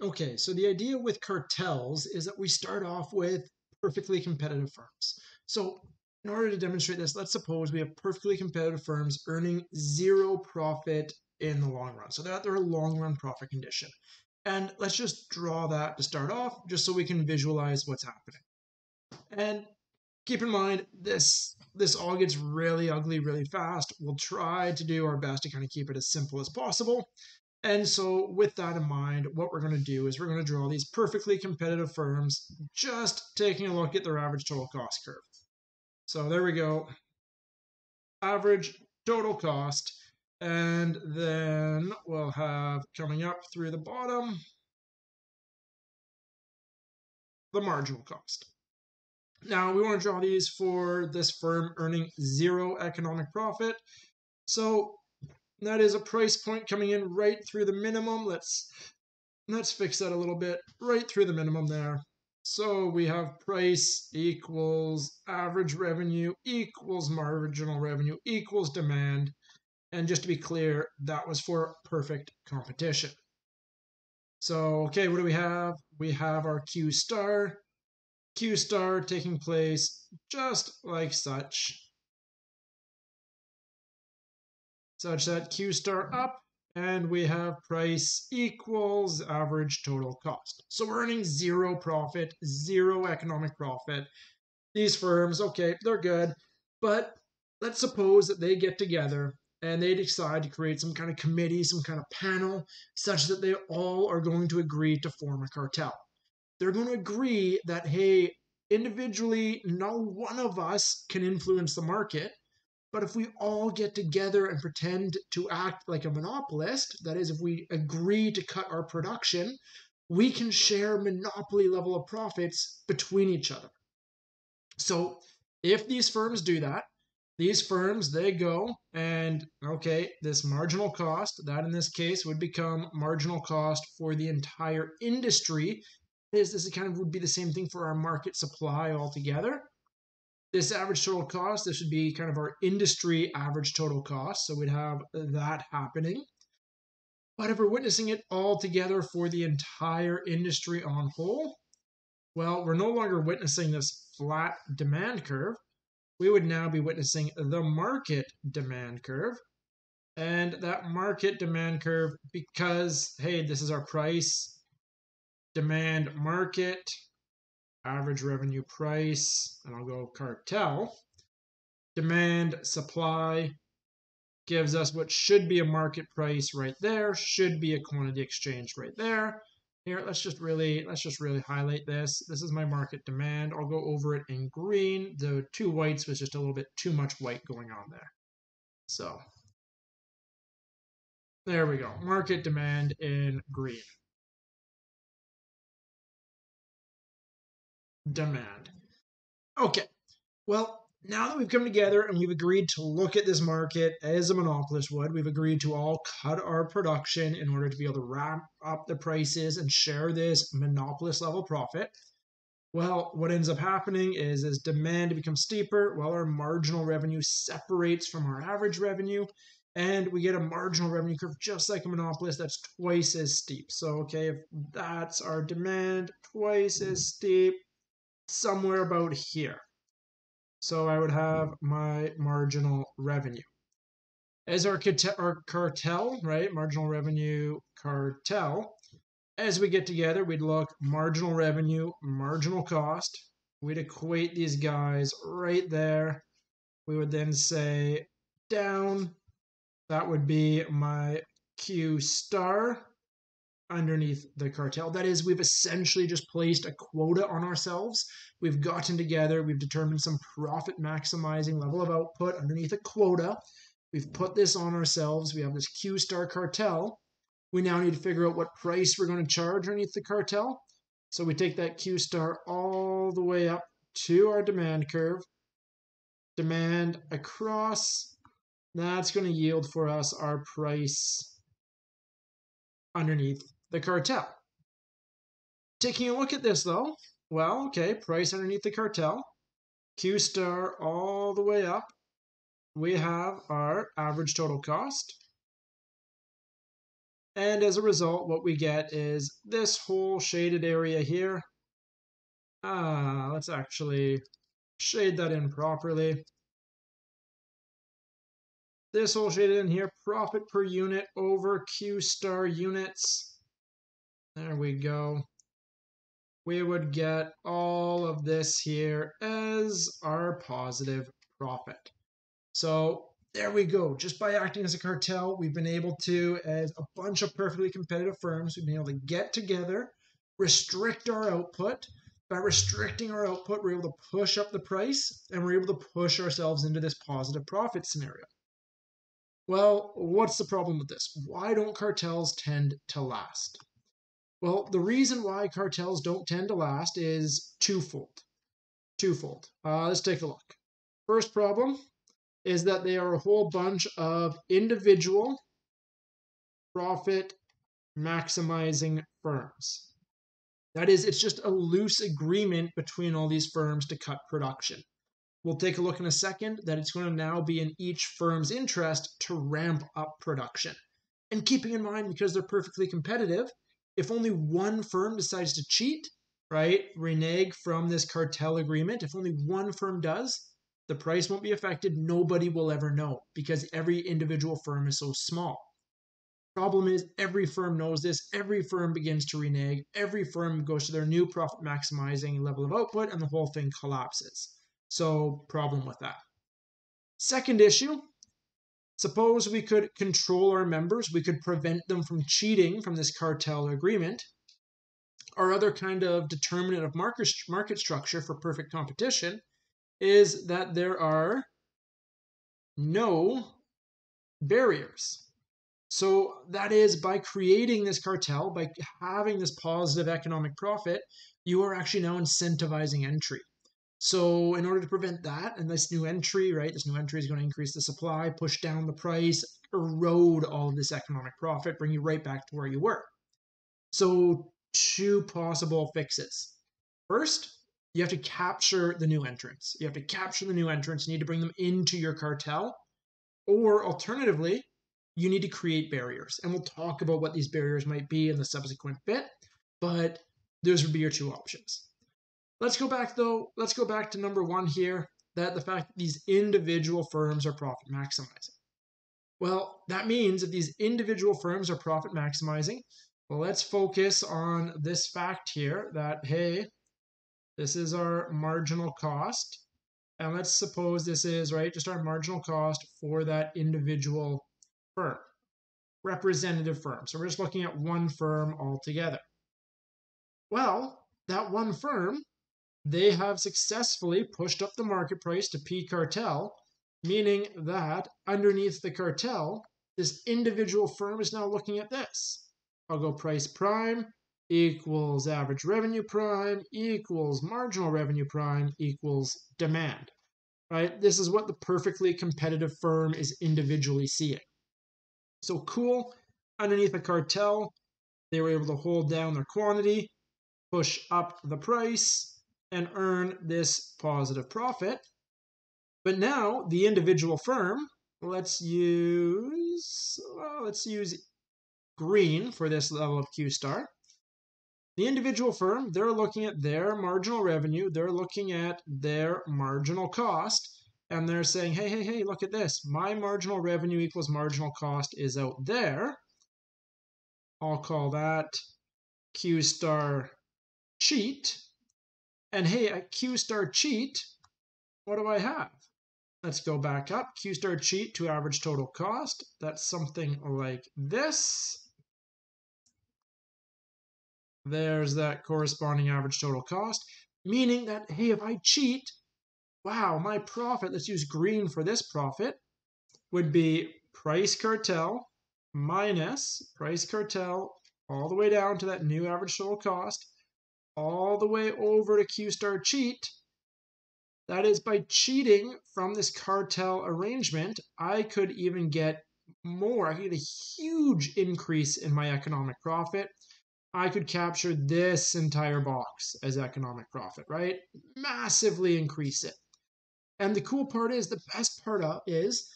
Okay, so the idea with cartels is that we start off with perfectly competitive firms. So in order to demonstrate this, let's suppose we have perfectly competitive firms earning zero profit in the long run. So they're a long run profit condition. And let's just draw that to start off, just so we can visualize what's happening. And keep in mind, this this all gets really ugly really fast. We'll try to do our best to kind of keep it as simple as possible. And so, with that in mind, what we're going to do is we're going to draw these perfectly competitive firms, just taking a look at their average total cost curve. So, there we go. Average total cost. And then we'll have coming up through the bottom the marginal cost. Now we want to draw these for this firm earning zero economic profit. So that is a price point coming in right through the minimum. Let's let's fix that a little bit. Right through the minimum there. So we have price equals average revenue equals marginal revenue equals demand. And just to be clear, that was for perfect competition. So, okay, what do we have? We have our Q star. Q star taking place just like such. Such that Q star up and we have price equals average total cost. So we're earning zero profit, zero economic profit. These firms, okay, they're good, but let's suppose that they get together and they decide to create some kind of committee, some kind of panel, such that they all are going to agree to form a cartel they're going to agree that, hey, individually, no one of us can influence the market. But if we all get together and pretend to act like a monopolist, that is, if we agree to cut our production, we can share monopoly level of profits between each other. So if these firms do that, these firms they go and okay this marginal cost that in this case would become marginal cost for the entire industry is this kind of would be the same thing for our market supply altogether. This average total cost, this would be kind of our industry average total cost. So we'd have that happening. But if we're witnessing it all together for the entire industry on whole, well, we're no longer witnessing this flat demand curve. We would now be witnessing the market demand curve. And that market demand curve, because, hey, this is our price, demand market, average revenue price, and I'll go cartel. Demand supply gives us what should be a market price right there, should be a quantity exchange right there. here, let's just really let's just really highlight this. This is my market demand. I'll go over it in green. The two whites was just a little bit too much white going on there. So there we go. Market demand in green. Demand. Okay. Well, now that we've come together and we've agreed to look at this market as a monopolist would, we've agreed to all cut our production in order to be able to ramp up the prices and share this monopolist level profit. Well, what ends up happening is as demand becomes steeper, while our marginal revenue separates from our average revenue, and we get a marginal revenue curve just like a monopolist that's twice as steep. So, okay, if that's our demand, twice as steep, somewhere about here. So I would have my marginal revenue. As our, our cartel, right, marginal revenue cartel, as we get together, we'd look marginal revenue, marginal cost. We'd equate these guys right there. We would then say down, that would be my Q star underneath the cartel. That is, we've essentially just placed a quota on ourselves. We've gotten together, we've determined some profit maximizing level of output underneath a quota. We've put this on ourselves. We have this Q star cartel. We now need to figure out what price we're going to charge underneath the cartel. So we take that Q star all the way up to our demand curve. Demand across. That's going to yield for us our price underneath the cartel. Taking a look at this though, well, okay, price underneath the cartel, Q star all the way up, we have our average total cost. And as a result, what we get is this whole shaded area here. Ah, let's actually shade that in properly. This whole shaded in here, profit per unit over Q star units. There we go. We would get all of this here as our positive profit. So there we go. Just by acting as a cartel, we've been able to, as a bunch of perfectly competitive firms, we've been able to get together, restrict our output. By restricting our output, we're able to push up the price and we're able to push ourselves into this positive profit scenario. Well, what's the problem with this? Why don't cartels tend to last? Well, the reason why cartels don't tend to last is twofold. Twofold. Uh, let's take a look. First problem is that they are a whole bunch of individual profit maximizing firms. That is, it's just a loose agreement between all these firms to cut production. We'll take a look in a second that it's going to now be in each firm's interest to ramp up production. And keeping in mind, because they're perfectly competitive, if only one firm decides to cheat, right, renege from this cartel agreement, if only one firm does, the price won't be affected. Nobody will ever know because every individual firm is so small. Problem is, every firm knows this. Every firm begins to renege. Every firm goes to their new profit maximizing level of output, and the whole thing collapses. So, problem with that. Second issue suppose we could control our members, we could prevent them from cheating from this cartel agreement. Our other kind of determinant of market, market structure for perfect competition is that there are no barriers. So that is by creating this cartel, by having this positive economic profit, you are actually now incentivizing entry. So in order to prevent that, and this new entry, right, this new entry is going to increase the supply, push down the price, erode all of this economic profit, bring you right back to where you were. So two possible fixes. First, you have to capture the new entrants. You have to capture the new entrants. You need to bring them into your cartel. Or alternatively, you need to create barriers. And we'll talk about what these barriers might be in the subsequent bit, but those would be your two options. Let's go back though. Let's go back to number one here that the fact that these individual firms are profit maximizing. Well, that means if these individual firms are profit maximizing, well, let's focus on this fact here that, hey, this is our marginal cost. And let's suppose this is, right, just our marginal cost for that individual firm, representative firm. So we're just looking at one firm altogether. Well, that one firm, they have successfully pushed up the market price to P cartel, meaning that underneath the cartel, this individual firm is now looking at this. I'll go price prime equals average revenue prime equals marginal revenue prime equals demand. Right? This is what the perfectly competitive firm is individually seeing. So cool. Underneath the cartel, they were able to hold down their quantity, push up the price, and earn this positive profit. But now the individual firm, let's use well, let's use green for this level of Q star. The individual firm, they're looking at their marginal revenue, they're looking at their marginal cost, and they're saying, hey, hey, hey, look at this. My marginal revenue equals marginal cost is out there. I'll call that Q star cheat. And hey, at Q star cheat, what do I have? Let's go back up. Q star cheat to average total cost. That's something like this. There's that corresponding average total cost, meaning that, hey, if I cheat, wow, my profit, let's use green for this profit, would be price cartel minus price cartel all the way down to that new average total cost, all the way over to Q star cheat. That is by cheating from this cartel arrangement, I could even get more. I could get a huge increase in my economic profit. I could capture this entire box as economic profit, right? Massively increase it. And the cool part is, the best part is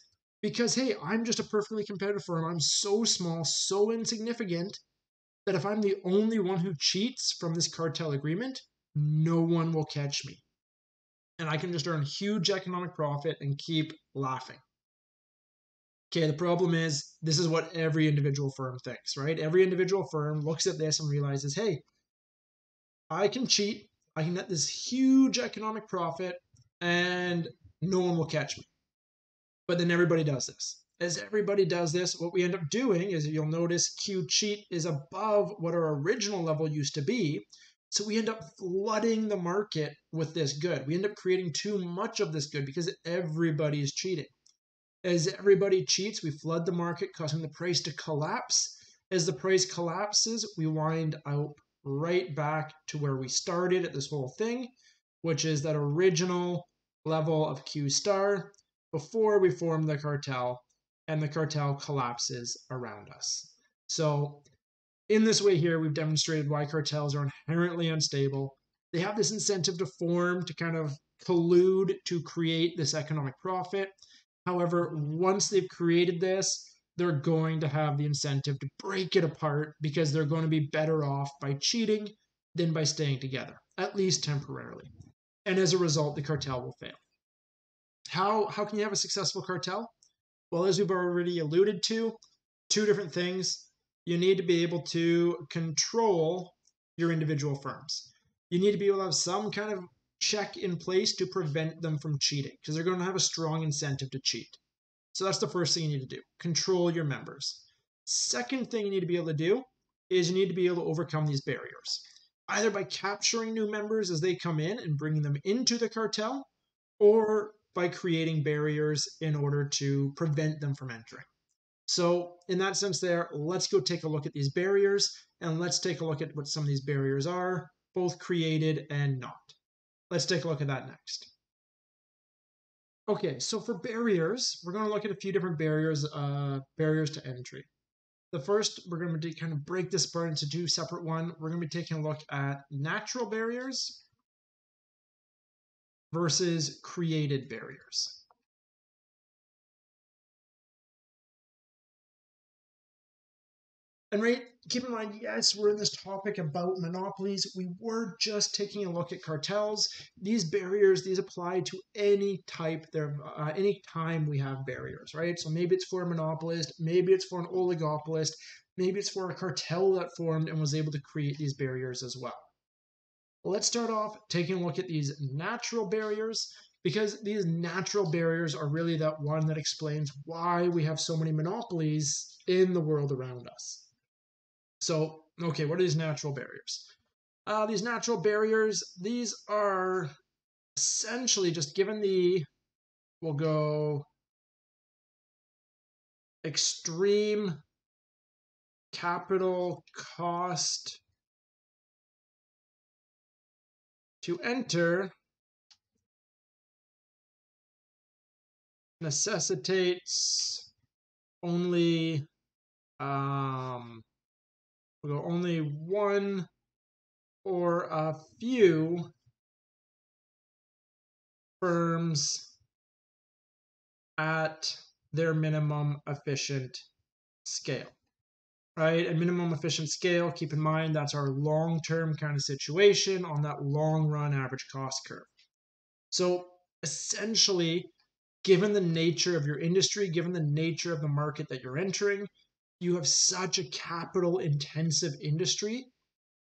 because, hey, I'm just a perfectly competitive firm. I'm so small, so insignificant that if I'm the only one who cheats from this cartel agreement, no one will catch me. And I can just earn huge economic profit and keep laughing. Okay, the problem is this is what every individual firm thinks, right? Every individual firm looks at this and realizes, hey, I can cheat, I can get this huge economic profit, and no one will catch me. But then everybody does this. As everybody does this, what we end up doing is you'll notice Q cheat is above what our original level used to be. So we end up flooding the market with this good. We end up creating too much of this good because everybody is cheating. As everybody cheats, we flood the market, causing the price to collapse. As the price collapses, we wind out right back to where we started at this whole thing, which is that original level of Q star before we formed the cartel and the cartel collapses around us. So, in this way, here we've demonstrated why cartels are inherently unstable. They have this incentive to form, to kind of collude to create this economic profit. However, once they've created this, they're going to have the incentive to break it apart because they're going to be better off by cheating than by staying together, at least temporarily. And as a result, the cartel will fail. How, how can you have a successful cartel? Well, as we've already alluded to, two different things. You need to be able to control your individual firms. You need to be able to have some kind of check in place to prevent them from cheating because they're going to have a strong incentive to cheat. So that's the first thing you need to do control your members. Second thing you need to be able to do is you need to be able to overcome these barriers, either by capturing new members as they come in and bringing them into the cartel, or by creating barriers in order to prevent them from entering. So, in that sense, there, let's go take a look at these barriers and let's take a look at what some of these barriers are, both created and not. Let's take a look at that next. Okay, so for barriers, we're going to look at a few different barriers, uh, barriers to entry. The first, we're going to kind of break this apart into two separate one. We're going to be taking a look at natural barriers versus created barriers. And right, keep in mind, yes, we're in this topic about monopolies. We were just taking a look at cartels. These barriers, these apply to any type there, uh, any time we have barriers, right? So maybe it's for a monopolist, maybe it's for an oligopolist, maybe it's for a cartel that formed and was able to create these barriers as well. Let's start off taking a look at these natural barriers because these natural barriers are really that one that explains why we have so many monopolies in the world around us. So, okay, what are these natural barriers? Uh, these natural barriers, these are essentially just given the, we'll go extreme capital cost to enter necessitates only um, we'll go only one or a few firms at their minimum efficient scale right? A minimum efficient scale, keep in mind that's our long term kind of situation on that long run average cost curve. So essentially, given the nature of your industry, given the nature of the market that you're entering, you have such a capital intensive industry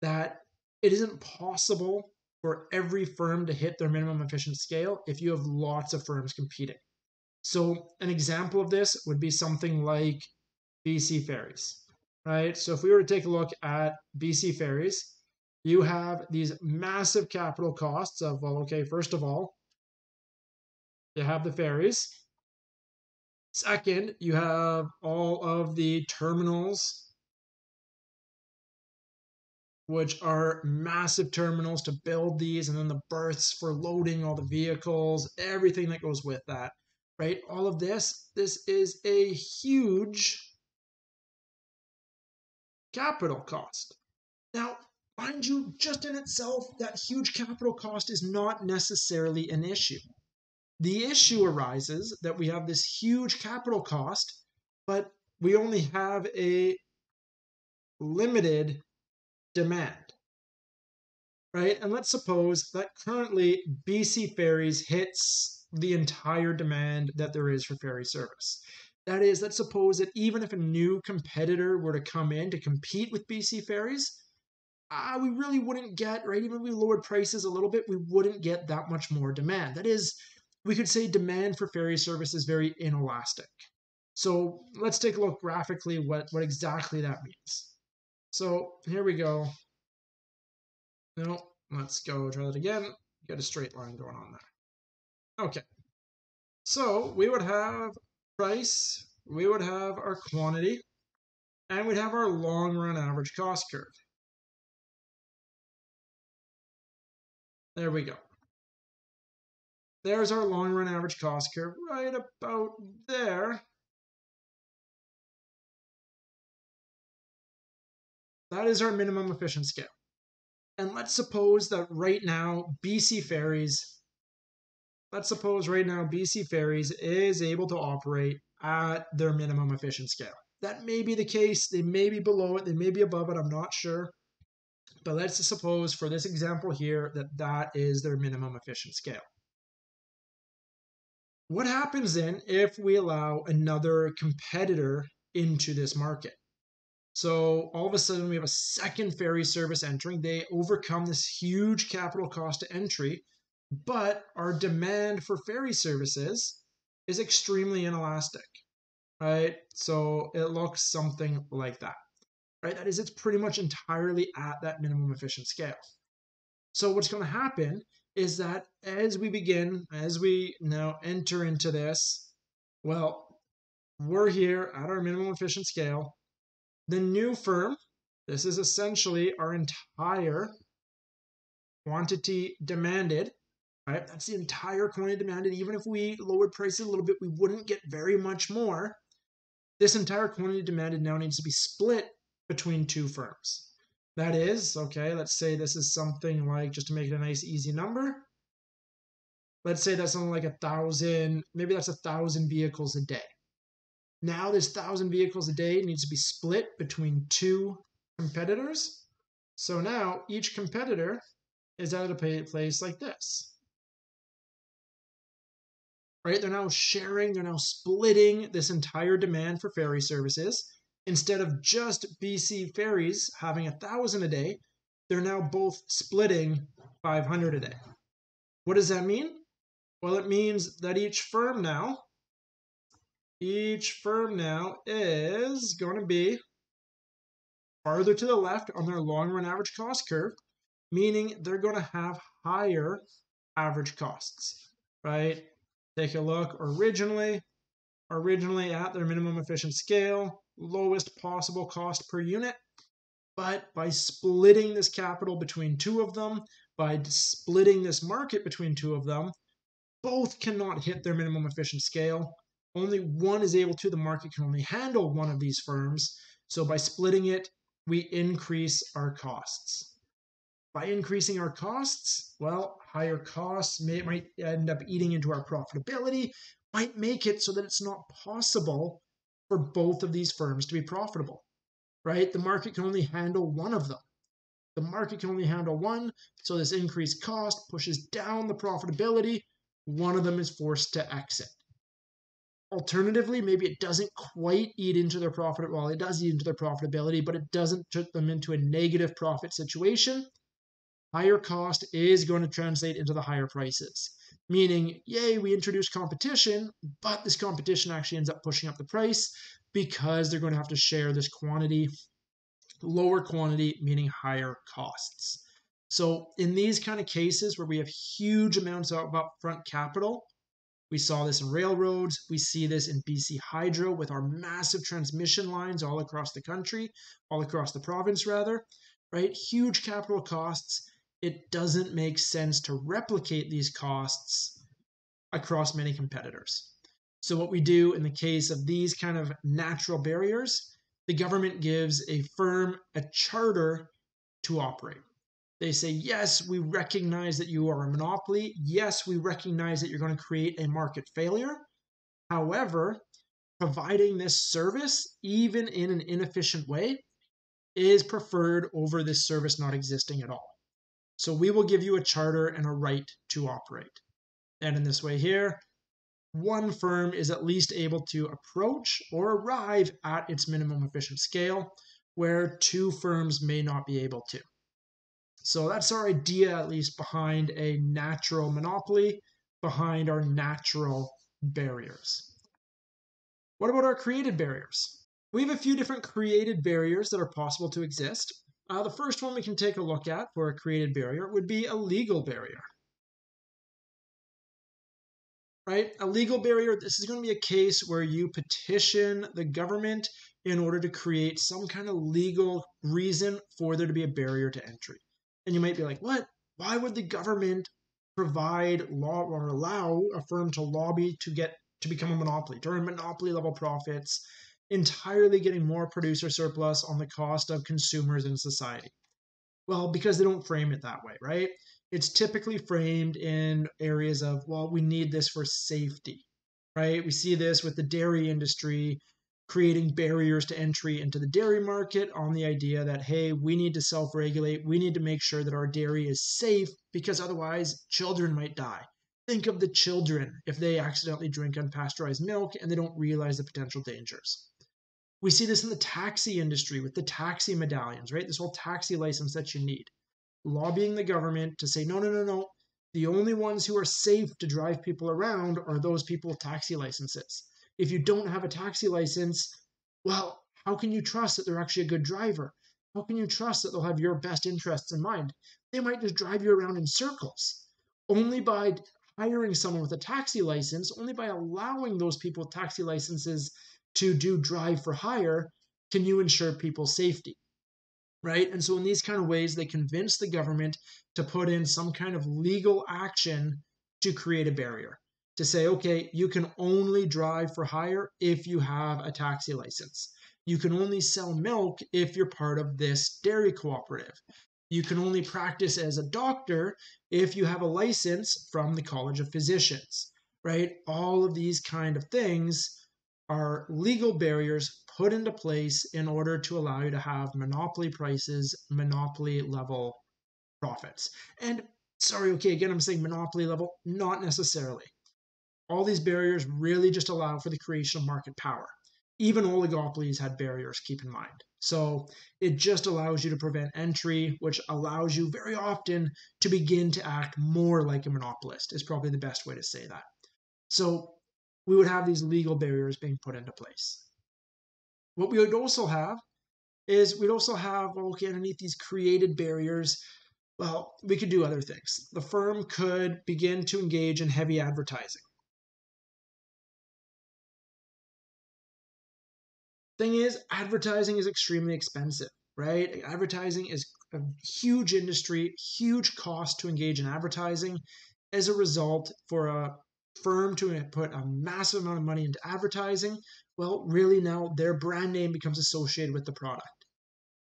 that it isn't possible for every firm to hit their minimum efficient scale if you have lots of firms competing. So, an example of this would be something like BC Ferries right? So if we were to take a look at BC ferries, you have these massive capital costs of, well, okay, first of all, you have the ferries. Second, you have all of the terminals, which are massive terminals to build these, and then the berths for loading all the vehicles, everything that goes with that, right? All of this, this is a huge capital cost. Now, mind you, just in itself, that huge capital cost is not necessarily an issue. The issue arises that we have this huge capital cost, but we only have a limited demand. Right? And let's suppose that currently BC Ferries hits the entire demand that there is for ferry service. That is, let's suppose that even if a new competitor were to come in to compete with BC Ferries, uh, we really wouldn't get, right? Even if we lowered prices a little bit, we wouldn't get that much more demand. That is, we could say demand for ferry service is very inelastic. So let's take a look graphically what, what exactly that means. So here we go. No, let's go try that again. Get a straight line going on there. Okay. So we would have price, we would have our quantity, and we'd have our long run average cost curve. There we go. There's our long run average cost curve right about there. That is our minimum efficient scale. And let's suppose that right now BC Ferries let's suppose right now BC Ferries is able to operate at their minimum efficient scale. That may be the case. They may be below it. They may be above it. I'm not sure. But let's just suppose for this example here that that is their minimum efficient scale. What happens then if we allow another competitor into this market? So all of a sudden we have a second ferry service entering. They overcome this huge capital cost to entry but our demand for ferry services is extremely inelastic, right? So it looks something like that, right? That is, it's pretty much entirely at that minimum efficient scale. So what's going to happen is that as we begin, as we now enter into this, well, we're here at our minimum efficient scale. The new firm, this is essentially our entire quantity demanded right? That's the entire quantity demanded. Even if we lowered prices a little bit, we wouldn't get very much more. This entire quantity demanded now needs to be split between two firms. That is, okay, let's say this is something like, just to make it a nice easy number, let's say that's something like a thousand, maybe that's a thousand vehicles a day. Now this thousand vehicles a day needs to be split between two competitors. So now each competitor is at a place like this right? They're now sharing, they're now splitting this entire demand for ferry services. Instead of just BC ferries having a thousand a day, they're now both splitting 500 a day. What does that mean? Well, it means that each firm now, each firm now is going to be farther to the left on their long run average cost curve. meaning they're going to have higher average costs, right? Take a look originally, originally at their minimum efficient scale, lowest possible cost per unit. But by splitting this capital between two of them, by splitting this market between two of them, both cannot hit their minimum efficient scale. Only one is able to, the market can only handle one of these firms. So by splitting it, we increase our costs. By increasing our costs, well, higher costs may, might end up eating into our profitability, might make it so that it's not possible for both of these firms to be profitable, right? The market can only handle one of them. The market can only handle one, so this increased cost pushes down the profitability. One of them is forced to exit. Alternatively, maybe it doesn't quite eat into their profit. Well, it does eat into their profitability, but it doesn't put them into a negative profit situation. Higher cost is going to translate into the higher prices. Meaning, yay, we introduced competition, but this competition actually ends up pushing up the price because they're going to have to share this quantity lower quantity, meaning higher costs. So in these kind of cases where we have huge amounts of upfront capital, we saw this in railroads, we see this in BC Hydro with our massive transmission lines all across the country, all across the province rather, right? Huge capital costs. It doesn't make sense to replicate these costs across many competitors. So what we do in the case of these kind of natural barriers the government gives a firm a charter to operate. They say, yes, we recognize that you are a monopoly. Yes, we recognize that you're going to create a market failure. However, providing this service, even in an inefficient way, is preferred over this service not existing at all. So we will give you a charter and a right to operate. And in this way here, one firm is at least able to approach or arrive at its minimum efficient scale, where two firms may not be able to. So that's our idea, at least, behind a natural monopoly, behind our natural barriers. What about our created barriers? We have a few different created barriers that are possible to exist. Uh, the first one we can take a look at for a created barrier would be a legal barrier right? A legal barrier, this is going to be a case where you petition the government in order to create some kind of legal reason for there to be a barrier to entry. And you might be like, what? Why would the government provide law or allow a firm to lobby to get to become a monopoly, to earn monopoly level profits, entirely getting more producer surplus on the cost of consumers in society? Well, because they don't frame it that way, right? it's typically framed in areas of, well, we need this for safety, right? We see this with the dairy industry creating barriers to entry into the dairy market on the idea that, hey, we need to self regulate. We need to make sure that our dairy is safe because otherwise children might die. Think of the children if they accidentally drink unpasteurized milk and they don't realize the potential dangers. We see this in the taxi industry with the taxi medallions, right? This whole taxi license that you need lobbying the government to say, no, no, no, no. The only ones who are safe to drive people around are those people with taxi licenses. If you don't have a taxi license, well, how can you trust that they're actually a good driver? How can you trust that they'll have your best interests in mind? They might just drive you around in circles. Only by hiring someone with a taxi license, only by allowing those people with taxi licenses to do drive for hire, can you ensure people's safety right? And so, in these kind of ways, they convince the government to put in some kind of legal action to create a barrier to say, okay, you can only drive for hire if you have a taxi license. You can only sell milk if you're part of this dairy cooperative. You can only practice as a doctor if you have a license from the College of Physicians, right? All of these kind of things are legal barriers put into place in order to allow you to have monopoly prices, monopoly level profits. And sorry, okay, again, I'm saying monopoly level, not necessarily. All these barriers really just allow for the creation of market power. Even oligopolies had barriers, keep in mind. So it just allows you to prevent entry, which allows you very often to begin to act more like a monopolist, is probably the best way to say that. So we would have these legal barriers being put into place. What we would also have is we'd also have, okay, underneath these created barriers, Well, we could do other things. The firm could begin to engage in heavy advertising. Thing is, advertising is extremely expensive, right? Advertising is a huge industry, huge cost to engage in advertising. As a result, for a firm to put a massive amount of money into advertising, well, really now their brand name becomes associated with the product.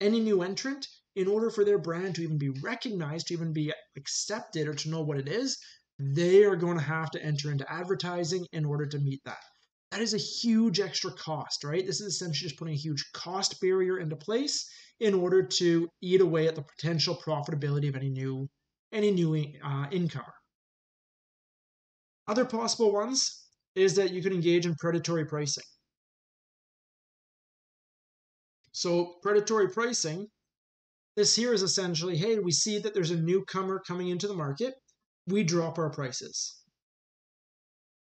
Any new entrant, in order for their brand to even be recognized, to even be accepted, or to know what it is, they are going to have to enter into advertising in order to meet that that is a huge extra cost, right? This is essentially just putting a huge cost barrier into place in order to eat away at the potential profitability of any new any new uh, income. Other possible ones is that you could engage in predatory pricing. So predatory pricing, this here is essentially, hey, we see that there's a newcomer coming into the market, we drop our prices.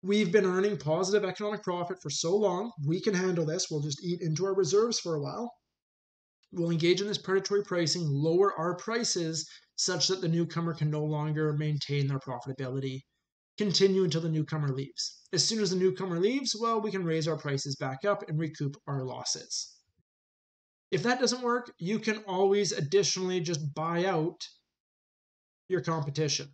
We've been earning positive economic profit for so long, we can handle this. We'll just eat into our reserves for a while. We'll engage in this predatory pricing, lower our prices such that the newcomer can no longer maintain their profitability, continue until the newcomer leaves. As soon as the newcomer leaves, well, we can raise our prices back up and recoup our losses. If that doesn't work, you can always additionally just buy out your competition.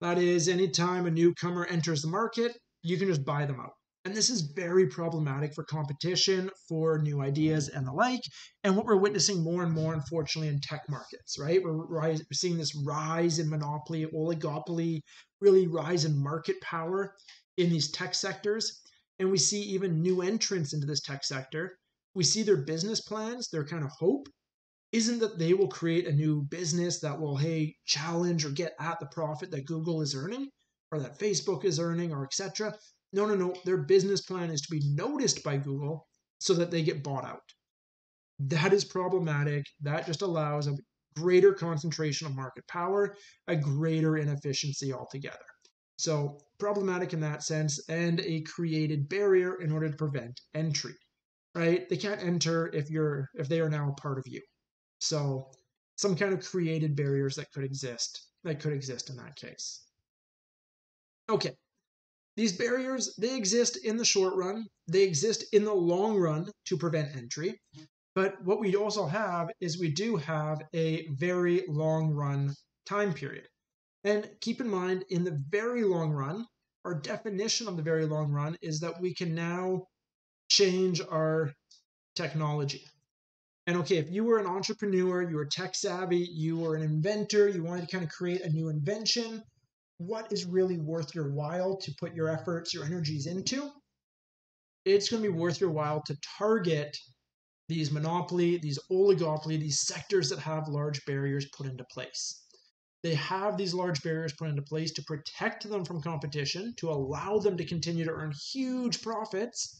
That is, anytime a newcomer enters the market, you can just buy them out. And this is very problematic for competition, for new ideas, and the like. And what we're witnessing more and more, unfortunately, in tech markets, right? We're, we're seeing this rise in monopoly, oligopoly, really rise in market power in these tech sectors. And we see even new entrants into this tech sector. We see their business plans, their kind of hope isn't that they will create a new business that will hey challenge or get at the profit that google is earning or that facebook is earning or etc no no no. Their business plan is to be noticed by google so that they get bought out. That is problematic. That just allows a greater concentration of market power a greater inefficiency altogether. So problematic in that sense and a created barrier in order to prevent entry right? They can't enter if you're if they are now a part of you. So some kind of created barriers that could exist that could exist in that case. Okay. These barriers, they exist in the short run, they exist in the long run to prevent entry. But what we also have is we do have a very long run time period. And keep in mind, in the very long run, our definition of the very long run is that we can now change our technology. And okay, if you were an entrepreneur, you were tech savvy, you were an inventor, you wanted to kind of create a new invention, what is really worth your while to put your efforts, your energies into? It's going to be worth your while to target these monopoly, these oligopoly, these sectors that have large barriers put into place. They have these large barriers put into place to protect them from competition, to allow them to continue to earn huge profits,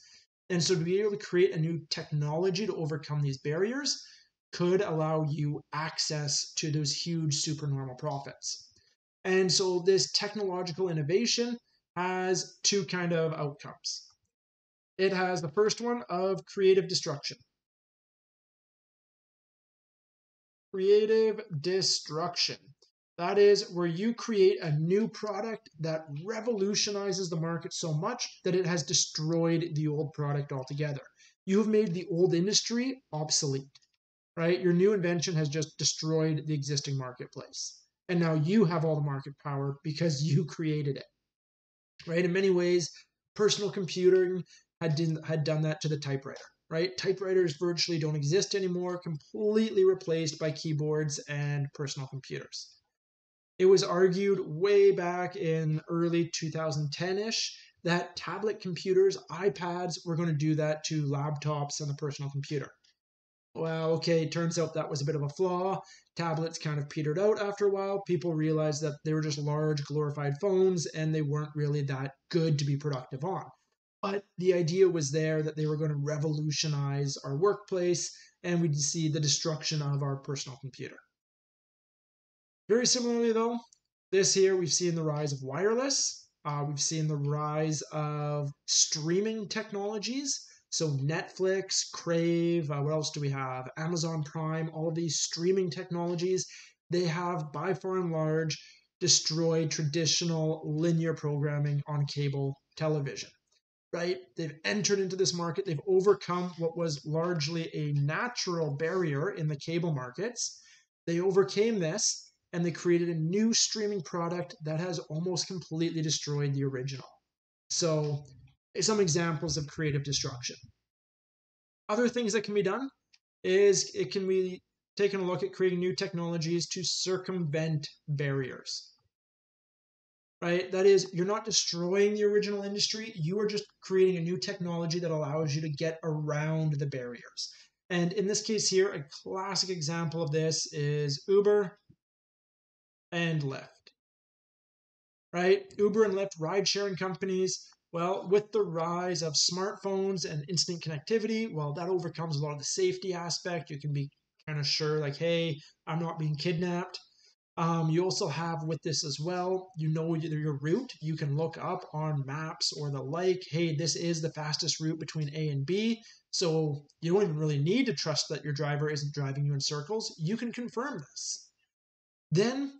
and so to be able to create a new technology to overcome these barriers could allow you access to those huge supernormal profits. And so this technological innovation has two kind of outcomes. It has the first one of creative destruction. Creative destruction. That is where you create a new product that revolutionizes the market so much that it has destroyed the old product altogether. You have made the old industry obsolete, right? Your new invention has just destroyed the existing marketplace. And now you have all the market power because you created it, right? In many ways, personal computing had, did, had done that to the typewriter right? Typewriters virtually don't exist anymore, completely replaced by keyboards and personal computers. It was argued way back in early 2010 ish that tablet computers, iPads, were going to do that to laptops and the personal computer. Well, okay, turns out that was a bit of a flaw. Tablets kind of petered out after a while. People realized that they were just large, glorified phones and they weren't really that good to be productive on. But the idea was there that they were going to revolutionize our workplace and we'd see the destruction of our personal computer. Very similarly, though, this here we've seen the rise of wireless. Uh, we've seen the rise of streaming technologies So Netflix, Crave, uh, what else do we have? Amazon Prime, all of these streaming technologies, they have by far and large destroyed traditional linear programming on cable television. Right? They've entered into this market. They've overcome what was largely a natural barrier in the cable markets. They overcame this and they created a new streaming product that has almost completely destroyed the original. So some examples of creative destruction. Other things that can be done is it can be taken a look at creating new technologies to circumvent barriers. Right? That is, you're not destroying the original industry, you are just creating a new technology that allows you to get around the barriers. And in this case here, a classic example of this is Uber and Lyft. Right? Uber and Lyft ride sharing companies well, with the rise of smartphones and instant connectivity, well, that overcomes a lot of the safety aspect. You can be kind of sure, like, hey, I'm not being kidnapped. Um, you also have with this as well, you know your route. You can look up on maps or the like, hey, this is the fastest route between A and B. So you don't even really need to trust that your driver isn't driving you in circles. You can confirm this. Then,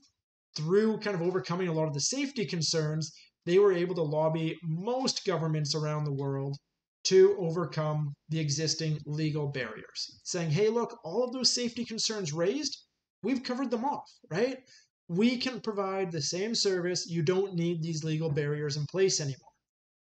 through kind of overcoming a lot of the safety concerns, they were able to lobby most governments around the world to overcome the existing legal barriers, saying, hey, look, all of those safety concerns raised, we've covered them off, right? We can provide the same service. You don't need these legal barriers in place anymore.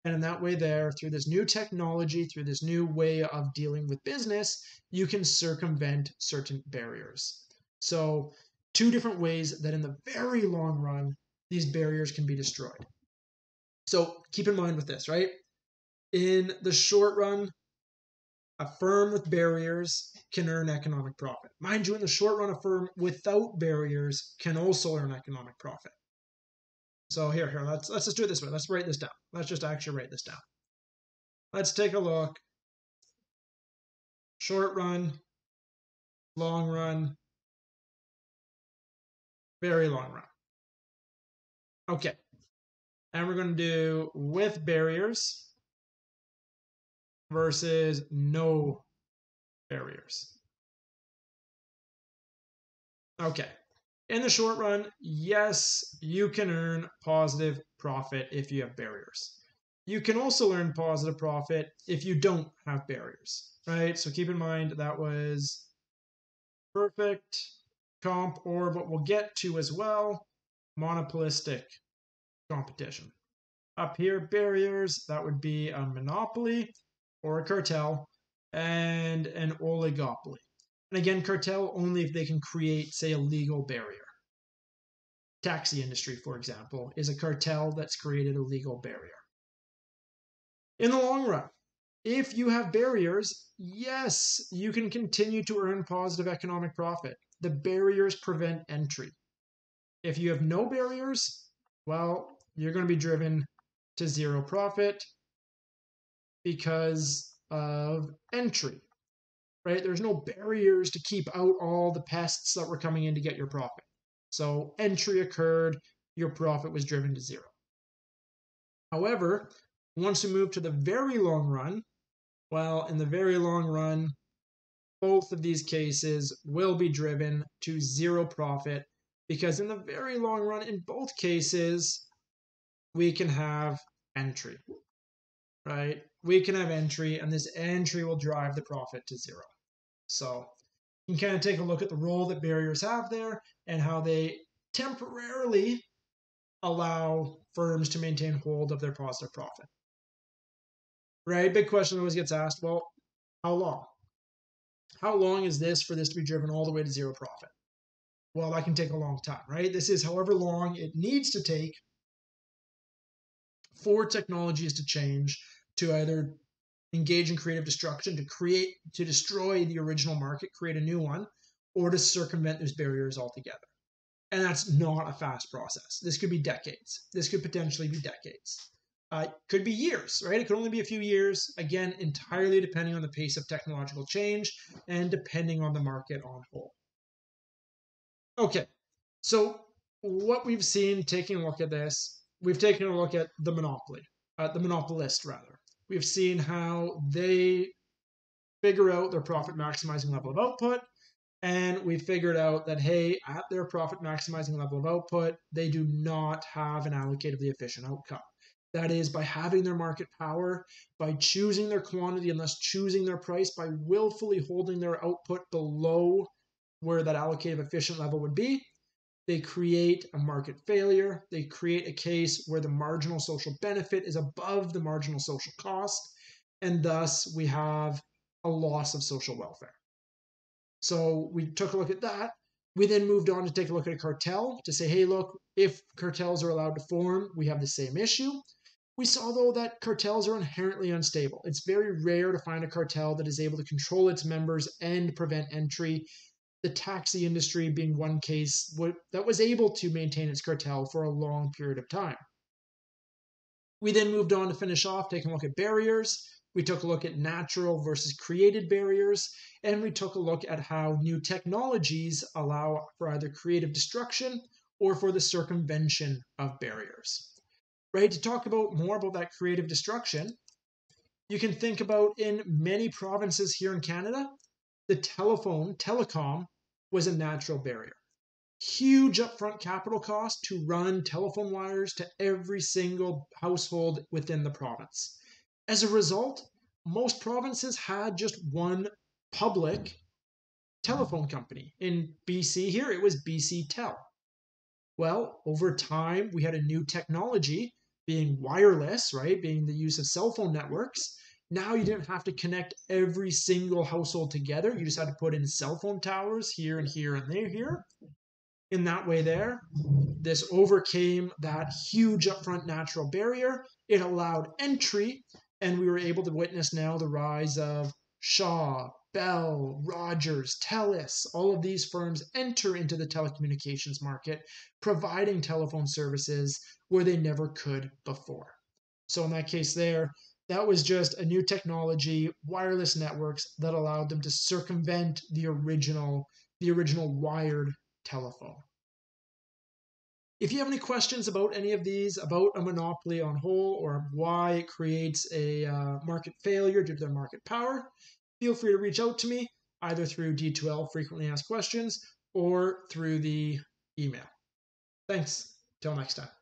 And in that way, there, through this new technology, through this new way of dealing with business, you can circumvent certain barriers. So, two different ways that in the very long run, these barriers can be destroyed. So keep in mind with this, right? In the short run, a firm with barriers can earn economic profit. Mind you, in the short run, a firm without barriers can also earn economic profit. So here, here, let's let's just do it this way. Let's write this down. Let's just actually write this down. Let's take a look. Short run, long run, very long run. Okay, and we're going to do with barriers versus no barriers. Okay. In the short run, yes, you can earn positive profit if you have barriers. You can also earn positive profit if you don't have barriers, right? So keep in mind that was perfect comp or what we'll get to as well, monopolistic competition. Up here, barriers, that would be a monopoly or a cartel, and an oligopoly. And again, cartel only if they can create, say, a legal barrier. Taxi industry, for example, is a cartel that's created a legal barrier. In the long run, if you have barriers, yes, you can continue to earn positive economic profit. The barriers prevent entry. If you have no barriers, well, you're going to be driven to zero profit because of entry, right? There's no barriers to keep out all the pests that were coming in to get your profit. So entry occurred, your profit was driven to zero. However, once you move to the very long run, well, in the very long run, both of these cases will be driven to zero profit because in the very long run, in both cases, we can have entry, right? We can have entry, and this entry will drive the profit to zero. So you can kind of take a look at the role that barriers have there and how they temporarily allow firms to maintain hold of their positive profit. Right? Big question always gets asked well, how long? How long is this for this to be driven all the way to zero profit? Well, that can take a long time, right? This is however long it needs to take for technologies to change to either engage in creative destruction to create to destroy the original market create a new one or to circumvent those barriers altogether. And that's not a fast process. This could be decades. This could potentially be decades. Uh, could be years right? It could only be a few years. Again entirely depending on the pace of technological change and depending on the market on whole. Okay. So what we've seen taking a look at this we've taken a look at the monopoly, uh, the monopolist rather. we've seen how they figure out their profit maximizing level of output. And we figured out that, hey, at their profit maximizing level of output, they do not have an allocatively efficient outcome. That is, by having their market power, by choosing their quantity and thus choosing their price, by willfully holding their output below where that allocative efficient level would be, they create a market failure. They create a case where the marginal social benefit is above the marginal social cost. And thus, we have a loss of social welfare. So we took a look at that. We then moved on to take a look at a cartel to say, hey, look, if cartels are allowed to form, we have the same issue. We saw, though, that cartels are inherently unstable. It's very rare to find a cartel that is able to control its members and prevent entry. The taxi industry being one case that was able to maintain its cartel for a long period of time. We then moved on to finish off taking a look at barriers. We took a look at natural versus created barriers, and we took a look at how new technologies allow for either creative destruction or for the circumvention of barriers. Right? To talk about more about that creative destruction, you can think about in many provinces here in Canada, the telephone, telecom, was a natural barrier. Huge upfront capital cost to run telephone wires to every single household within the province. As a result, most provinces had just one public telephone company. In BC, here it was BC Tel. Well, over time, we had a new technology being wireless, right? Being the use of cell phone networks. Now you didn't have to connect every single household together. You just had to put in cell phone towers here and here and there here. In that way, there, this overcame that huge upfront natural barrier. It allowed entry and we were able to witness now the rise of Shaw, Bell, Rogers, TELUS, all of these firms enter into the telecommunications market, providing telephone services where they never could before. So, in that case, there, that was just a new technology, wireless networks that allowed them to circumvent the original, the original wired telephone. If you have any questions about any of these, about a monopoly on whole, or why it creates a uh, market failure due to their market power, feel free to reach out to me either through D2L frequently asked questions or through the email. Thanks. Till next time.